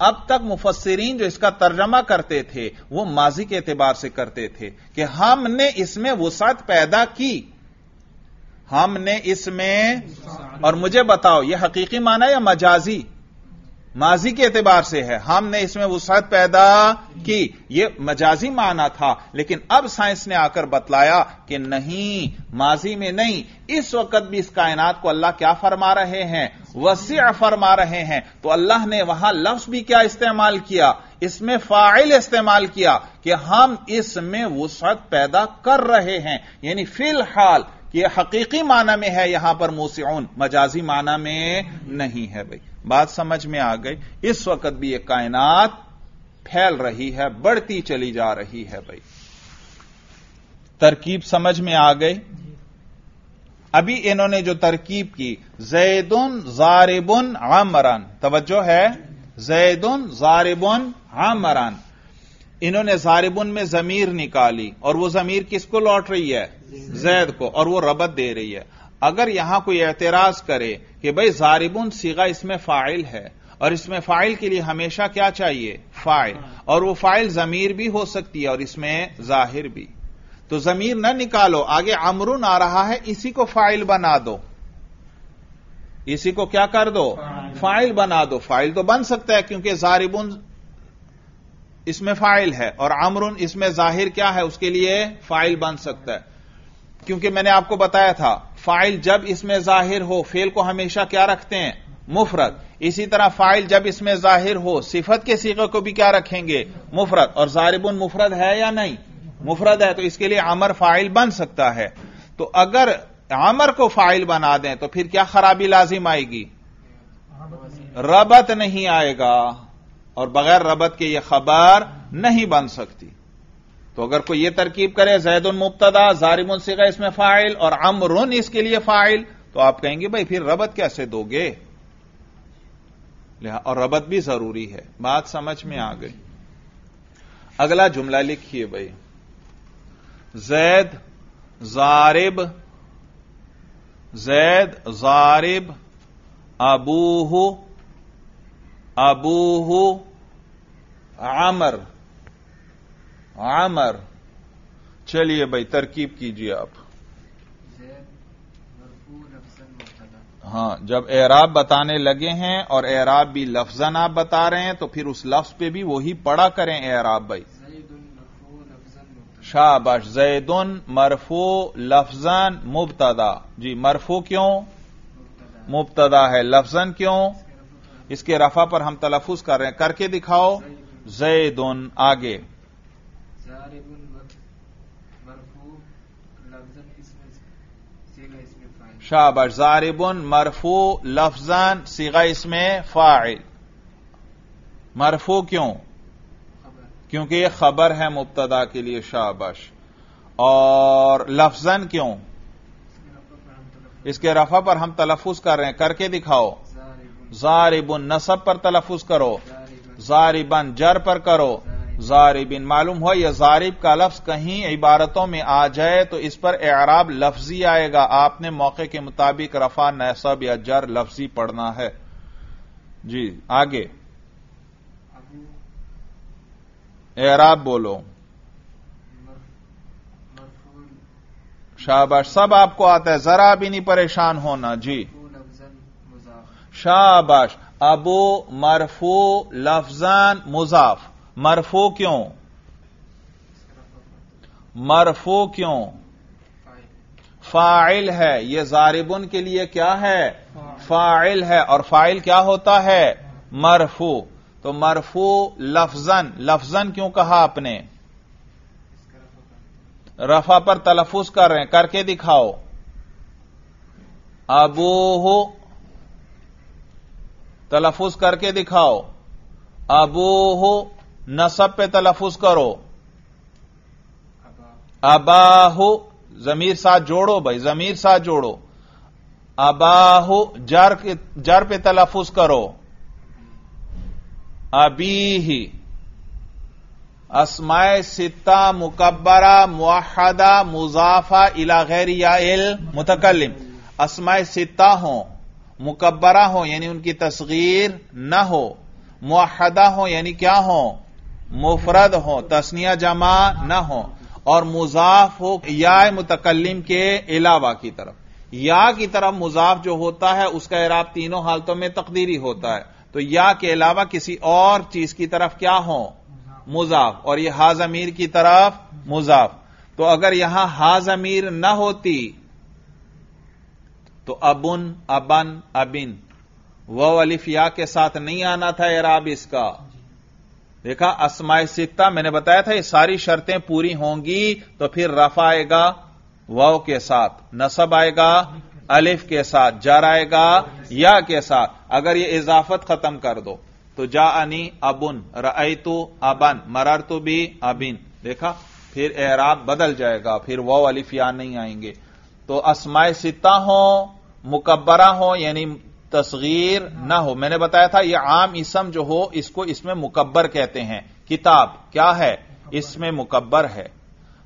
अब तक मुफसरीन जो इसका तर्जमा करते थे, वो माजी के एतबार से करते थे कि हमने इसमें वसत पैदा की। हमने इसमें, और मुझे बताओ यह हकीकी माना या मजाजी? माजी के एतबार से है। हमने इसमें वसत पैदा की। यह मजाजी माना था, लेकिन अब साइंस ने आकर बतलाया कि नहीं, माजी में नहीं। इस वक्त भी इस कायनात को अल्लाह क्या फरमा रहे हैं? वसी फरमा रहे हैं। तो अल्लाह ने वहाँ लफ्ज भी क्या इस्तेमाल किया? इसमें फ़ाइल इस्तेमाल किया कि हम इसमें वसत पैदा कर रहे हैं। यानी फ़िलहाल कि हकीकी माना में है यहाँ पर मूसिन मजाजी माना में नहीं है भाई। बात समझ में आ गई। इस वक्त भी यह कायनात फैल रही है, बढ़ती चली जा रही है भाई। तरकीब समझ में आ गई। अभी इन्होंने जो तरकीब की, जैदुन जारिबुन आमरन। तवज्जो है? जैदुन जारिबुन आमरन। इन्होंने जारिबुन में जमीर निकाली। और वो जमीर किसको लौट रही है? जैद को, और वो रबत दे रही है। अगर यहाँ कोई एतराज़ करे कि भाई जारिबुन सीगा इसमें फ़ाइल है, और इसमें फ़ाइल के लिए हमेशा क्या चाहिए? फ़ाइल। और वो फ़ाइल जमीर भी हो सकती है, और इसमें ज़ाहिर भी। तो जमीर न निकालो, आगे अमरुन आ रहा है, इसी को फ़ाइल बना दो। इसी को क्या कर दो? फ़ाइल बना दो। फ़ाइल तो बन सकता है, क्योंकि जारिबुन इसमें फ़ाइल है, और अमरुन इसमें ज़ाहिर क्या है, उसके लिए फ़ाइल बन सकता है। क्योंकि मैंने आपको बताया था, फ़ाइल जब इसमें ज़ाहिर हो, फेल को हमेशा क्या रखते हैं? मुफरत। इसी तरह फ़ाइल जब इसमें ज़ाहिर हो, सिफत के सीखे को भी क्या रखेंगे? मुफरत। और जारिबुन मुफरत है या नहीं? मुफरत है तो इसके लिए अमर फ़ाइल बन सकता है। तो अगर अमर को फ़ाइल बना दें तो फिर क्या खराबी लाजिम आएगी? रबत नहीं आएगा, और बगैर रबत के यह खबर नहीं बन सकती। तो अगर कोई ये तरकीब करे जैदुल मुबतदा जारिमुन सिगा इसमें फ़ाइल और अमरुन इसके लिए फ़ाइल तो आप कहेंगे, भाई, फिर रबत कैसे दोगे? और रबत भी ज़रूरी है। बात समझ में आ गई। अगला जुमला लिखिए, भाई। जैद, जारिब जैद, जारिब, अबूहु अबूहु आमर आमर। चलिए भाई, तरकीब कीजिए आप। हाँ जब एराब बताने लगे हैं और एराब भी लफजन आप बता रहे हैं तो फिर उस लफ्ज पे भी वही पड़ा करें एराब भाई। शाबाश, जैदुन मरफो लफजन मुबतदा। जी, मरफो क्यों? मुबतदा है। लफजन क्यों? इसके रफा पर हम तलफुज कर रहे हैं। करके दिखाओ। जैदुन, आगे। शाबाश। जारिबुन मरफू लफजन सीगा इसमें फ़ाइल। मरफू क्यों? क्योंकि यह खबर है मुबतदा के लिए शाबाश। और लफजन क्यों? इसके रफा पर हम तलफुज कर। रहे हैं। करके दिखाओ। जारिबुन। नसब पर तलफुज करो। जारिबन जर पर करो। जारिबिन। मालूम हुआ यह जारिब का लफ्ज कहीं इबारतों में आ जाए तो इस पर एराब लफ्जी आएगा। आपने मौके के मुताबिक रफा, नसब या जर लफ्जी पढ़ना है। जी, आगे। एराब बोलो। शाबाश। सब आपको आता है। जरा भी नहीं परेशान होना। जी। शाबाश। अबू मरफू लफजान मुजाफ। मरफू क्यों? मरफो क्यों? फ़ाइल है। यह जारिबुन के लिए क्या है? फ़ाइल है। और फ़ाइल क्या होता है? मरफू। तो मरफू लफजन। लफजन क्यों कहा आपने? रफा पर तलफुज कर रहे हैं। करके दिखाओ। अबूहु। तलफुज करके दिखाओ। अबूहु। नसब पे तलफुज करो। अबा। अबाहु जमीर साथ जोड़ो भाई जमीर साथ जोड़ो। अबाहु जर के जर पे तलफुज करो। अबीही असमाय सित्ता मुकब्बरा मुआहदा मुजाफा इला गैर या इल मुतकल्लिम। असमाय सित्ता हो मुकबरा हो यानी उनकी तस्गीर न हो। मुआहदा हो यानी क्या हो? मुफरद हो, तस्निया जमा न हो, और मुजाफ हो या मुतकल्लिम के अलावा की तरफ़। या की तरफ़ मुजाफ जो होता है, उसका इराब तीनों हालतों में तकदीरी होता है। तो या के अलावा किसी और चीज़ की तरफ़ क्या हो? मुजाफ। और यह हा जमीर की तरफ़ मुजाफ। तो अगर यहाँ हा जमीर न होती तो अबुन, अबन, अबिन, वह अलिफ या के साथ नहीं आना था एराब इसका। देखा असमाय सित्ता मैंने बताया था, ये सारी शर्तें पूरी होंगी तो फिर रफा आएगा, वाव के साथ, नसब आएगा, अलिफ के साथ, जर आएगा, या के साथ, अगर ये इजाफत खत्म कर दो तो जा अनी अबुन रई तो अबन मरर तो भी अबिन। देखा, फिर एराब बदल जाएगा, फिर वाव, अलिफ, या नहीं आएँगे। तो असमाय सित्ता हो मुकबरा हो, यानी तस्गीर ना हो। मैंने बताया था यह आम इसम जो हो इसको इसमें मुकब्बर कहते हैं। किताब क्या है? इसमें मुकब्बर है।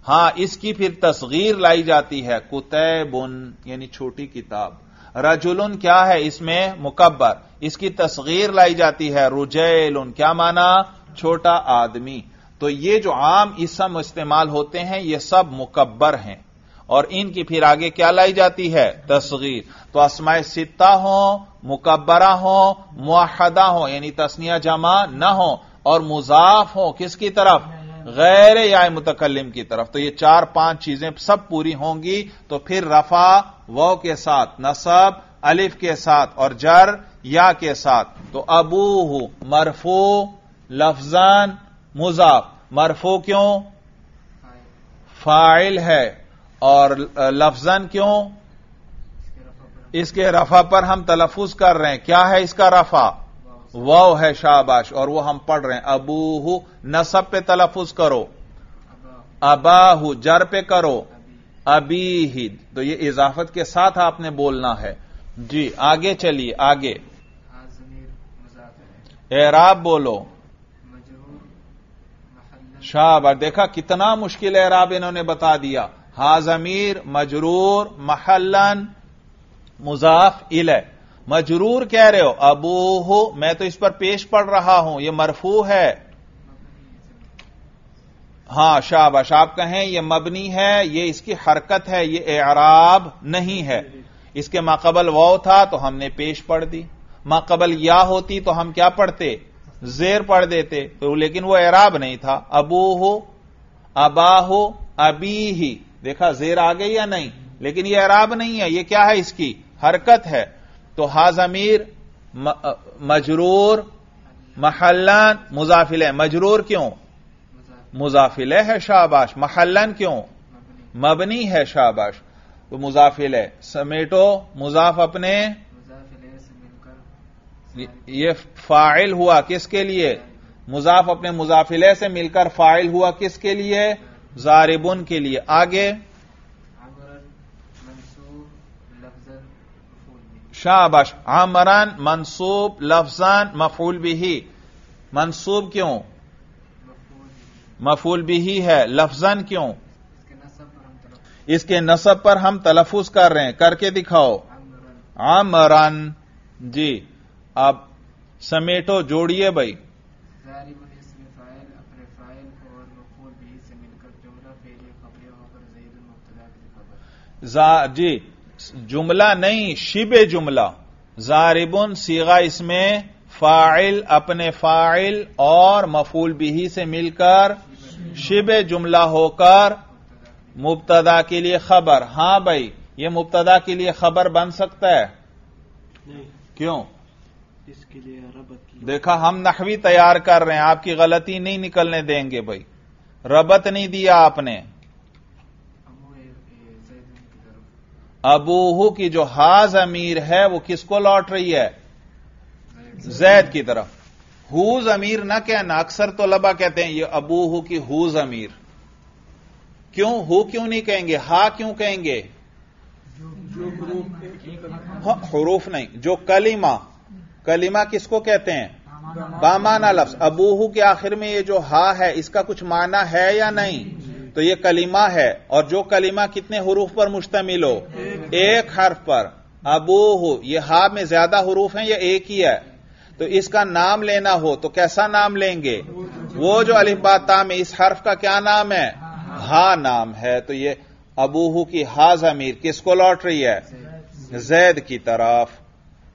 हाँ इसकी फिर तस्गीर लाई जाती है। कुतैबुन यानी छोटी किताब। रजुलन क्या है? इसमें मुकब्बर। इसकी तस्गीर लाई जाती है। रुजैलुन क्या माना? छोटा आदमी। तो ये जो आम इसम इस्तेमाल होते हैं ये सब मुकब्बर हैं। और इनकी फिर आगे क्या लाई जाती है? तस्गीर। तो असमाय सित्ता हो मुकब्बरा हो मुआहदा हो, यानी तस्निया जमा न हो और मुजाफ हो, किसकी तरफ़? गैर या मुतकल्लिम की तरफ़। तो ये चार पाँच चीज़ें सब पूरी होंगी तो फिर रफा वो के साथ नसब, अलिफ के साथ और जर, या के साथ। तो अबूहु, मरफू, लफजान, मुजाफ। मरफू क्यों? फ़ाइल है। और लफजन क्यों? इसके रफा पर हम तलफुज कर रहे हैं। क्या है इसका रफा? वाव है शाबाश। और वो हम पढ़ रहे हैं। अबूहू, नसब पे तलफुज करो। अबाहू, जर पे करो। अबी तो ये इजाफत के साथ आपने बोलना है। जी, आगे चलिए, आगे। एराब बोलो। शाबाश, देखा कितना मुश्किल एराब इन्होंने बता दिया। हा जमीर मजरूर, महल्लन मुजाफ इल। मजरूर कह रहे हो अबूहु मैं तो इस पर पेश पढ़ रहा हूँ यह मरफू है। हाँ, शाबाश, आप कहें यह मबनी है यह इसकी हरकत है यह एराब नहीं है। इसके माकबल वाव था तो हमने पेश पढ़ दी। माकबल या होती तो हम क्या पढ़ते? जेर पढ़ देते तो लेकिन वो एराब नहीं था। अबू हो अबाहो अबी ही। देखा, जेर आ गई या नहीं? लेकिन ये एराब नहीं है, ये क्या है इसकी? हरकत है। तो हा जमीर म- मजरूर, महल्लन, मुजाफिल। मजरूर क्यों? मुजाफिल है शाबाश। महल्लन क्यों? मबनी है शाबाश। तो मुजाफिल। है समेटो, मुजाफ अपने। ये फ़ाइल हुआ किसके लिए? मुजाफ अपने मुजाफिले से मिलकर फ़ाइल हुआ किसके लिए? जारिबुन के लिए। आगे अमरन मंसूब लफ्जन मफूल भी शाबाश। आमरन मंसूब लफजान, मफूल बिही मंसूब क्यों? मफूल बिही है। लफजन क्यों? इसके नसब पर हम तलफुज कर रहे हैं। करके दिखाओ। आमरन। जी। अब समेटो, जोड़िए भाई। जा, जी। जुमला नहीं शिब जुमला। जारिबुन सीगा इसमें फ़ाइल अपने फ़ाइल और मफूल बिही से मिलकर शिब जुमला होकर मुबतदा के लिए खबर। हाँ भाई ये मुबतदा के लिए खबर बन सकता है। क्यों? इसके लिए रबत देखा हम नहवी तैयार कर रहे हैं आपकी गलती नहीं निकलने देंगे भाई। रबत नहीं दिया आपने अबू ए- ए- जैद की तरफ़ अबूहू की जो हाज अमीर है वो किसको लौट रही है? जैद की तरफ़। हूज अमीर ना कहना अक्सर तो लबा कहते हैं ये अबूहू की हूज अमीर। क्यों? हु क्यों नहीं कहेंगे? हा क्यों कहेंगे? हाँ, हरूफ नहीं जो कलिमा। कलिमा किसको कहते हैं? बामाना लफ्ज। अबूहू के आखिर में ये जो हा है इसका कुछ माना है या नहीं? तो ये कलीमा है, और जो कलीमा कितने हरूफ पर मुश्तमिल हो? एक हर्फ पर। अबूहू ये हा में ज़्यादा हरूफ हैं या एक ही है? तो इसका नाम लेना हो तो कैसा नाम लेंगे? वो जो अलिबाता में, इस हर्फ का क्या नाम है? हा नाम है। तो ये अबूहू की हा जमीर किसको लौट रही है? जैद की तरफ़।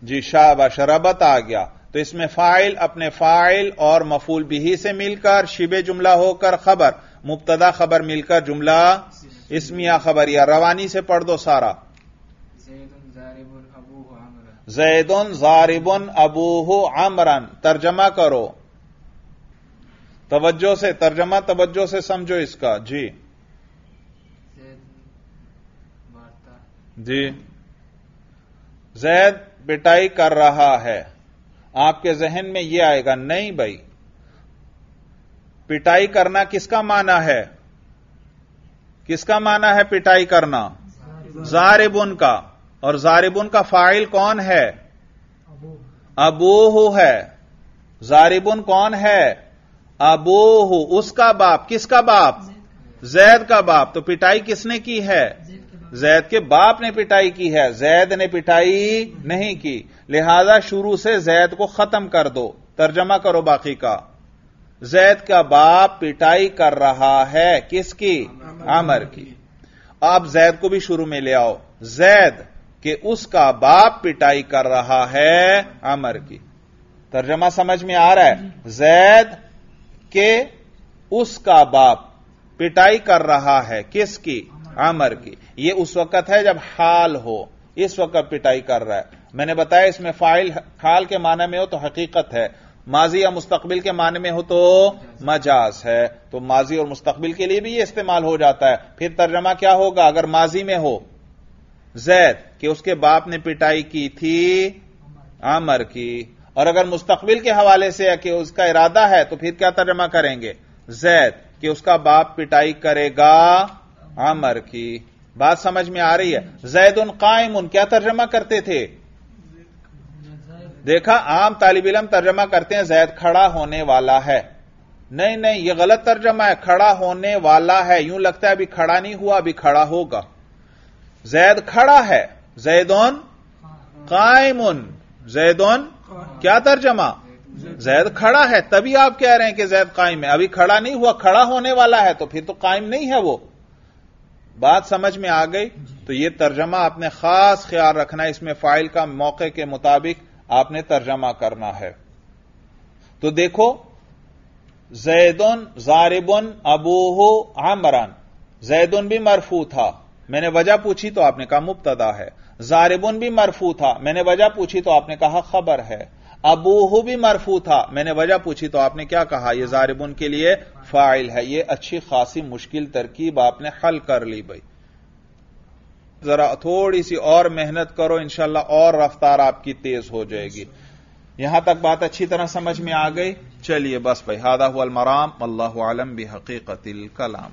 जी शाबाश रबत आ गया। तो इसमें फ़ाइल, अपने फ़ाइल और मफूल बिही से मिलकर, शिबे जुमला होकर खबर। मुब्तदा खबर मिलकर जुमला, इसमिया खबर, या रवानी से पढ़ दो सारा। जैदुन जारिबुन अबूहु अमरन, तर्जमा करो। तवज्जो से, तर्जमा, तवज्जो से समझो इसका। जी। जी। जैद, पिटाई कर रहा है। आपके जहन में यह आएगा, नहीं भाई। पिटाई करना किसका माना है? किसका माना है पिटाई करना? जारिबुन का। और जारिबुन का फ़ाइल कौन है? अबूहु है। जारिबुन कौन है? अबूहु। उसका बाप। किसका बाप? जैद का बाप। तो पिटाई किसने की है? जैद के बाप ने पिटाई की है। जैद ने पिटाई नहीं की। लिहाजा शुरू से जैद को खत्म कर दो। तर्जमा करो बाकी का। जैद का बाप पिटाई कर रहा है किसकी? आमर की। आप जैद को भी शुरू में ले आओ। जैद के उसका बाप पिटाई कर रहा है आमर की। तर्जमा समझ में आ रहा है? जैद के उसका बाप पिटाई कर रहा है किसकी? आमर की। यह उस वक्त है जब हाल हो। इस वक्त पिटाई कर रहा है। मैंने बताया इसमें फ़ाइल हाल के माने में हो तो हकीकत है। माजी या मुस्तकबिल के माने में हो तो मजाज है। तो माजी और मुस्तकबिल के लिए भी यह इस्तेमाल हो जाता है। फिर तर्जमा क्या होगा? अगर माजी में हो, जैद, कि उसके बाप ने पिटाई की थी आमर की। और अगर मुस्तकबिल के हवाले से है कि उसका इरादा है तो फिर क्या तर्जमा करेंगे? जैद, कि उसका बाप पिटाई करेगा आमर की। बात समझ में आ रही है? जैद उन कायम उन क्या तर्जमा करते थे? देखा, आम तालिब इलम तर्जमा करते हैं, जैद खड़ा होने वाला है। नहीं नहीं यह गलत तर्जमा है, खड़ा होने वाला है। यूँ लगता है अभी खड़ा नहीं हुआ, अभी खड़ा होगा। जैद खड़ा है। जैदोन कायमुन। जैदोन क्या तर्जमा? जैद खड़ा है, तभी आप कह रहे हैं कि जैद कायम है। अभी खड़ा नहीं हुआ, खड़ा होने वाला है तो फिर तो कायम नहीं है वो। बात समझ में आ गई? तो ये तर्जमा आपने खास ख्याल रखना इसमें फ़ाइल का मौके के मुताबिक आपने तर्जमा करना है। तो देखो, जैदन जारिबुन अबूहु आमरान जैदुन भी मरफू था। मैंने वजह पूछी तो आपने कहा मुबतदा है। जारिबुन भी मरफू था। मैंने वजह पूछी तो आपने कहा खबर है। अबूहू भी मरफू था। मैंने वजह पूछी तो आपने क्या कहा? यह जारिबुन के लिए फ़ाइल है। यह अच्छी खासी मुश्किल तरकीब आपने हल कर ली भाई। जरा थोड़ी सी और मेहनत करो, इंशाल्लाह और रफ्तार आपकी तेज हो जाएगी। यहाँ तक बात अच्छी तरह समझ में आ गई। चलिए बस भाई, हादा हुआ मराम अल्लाह आलम भी हकीकतिल कलाम।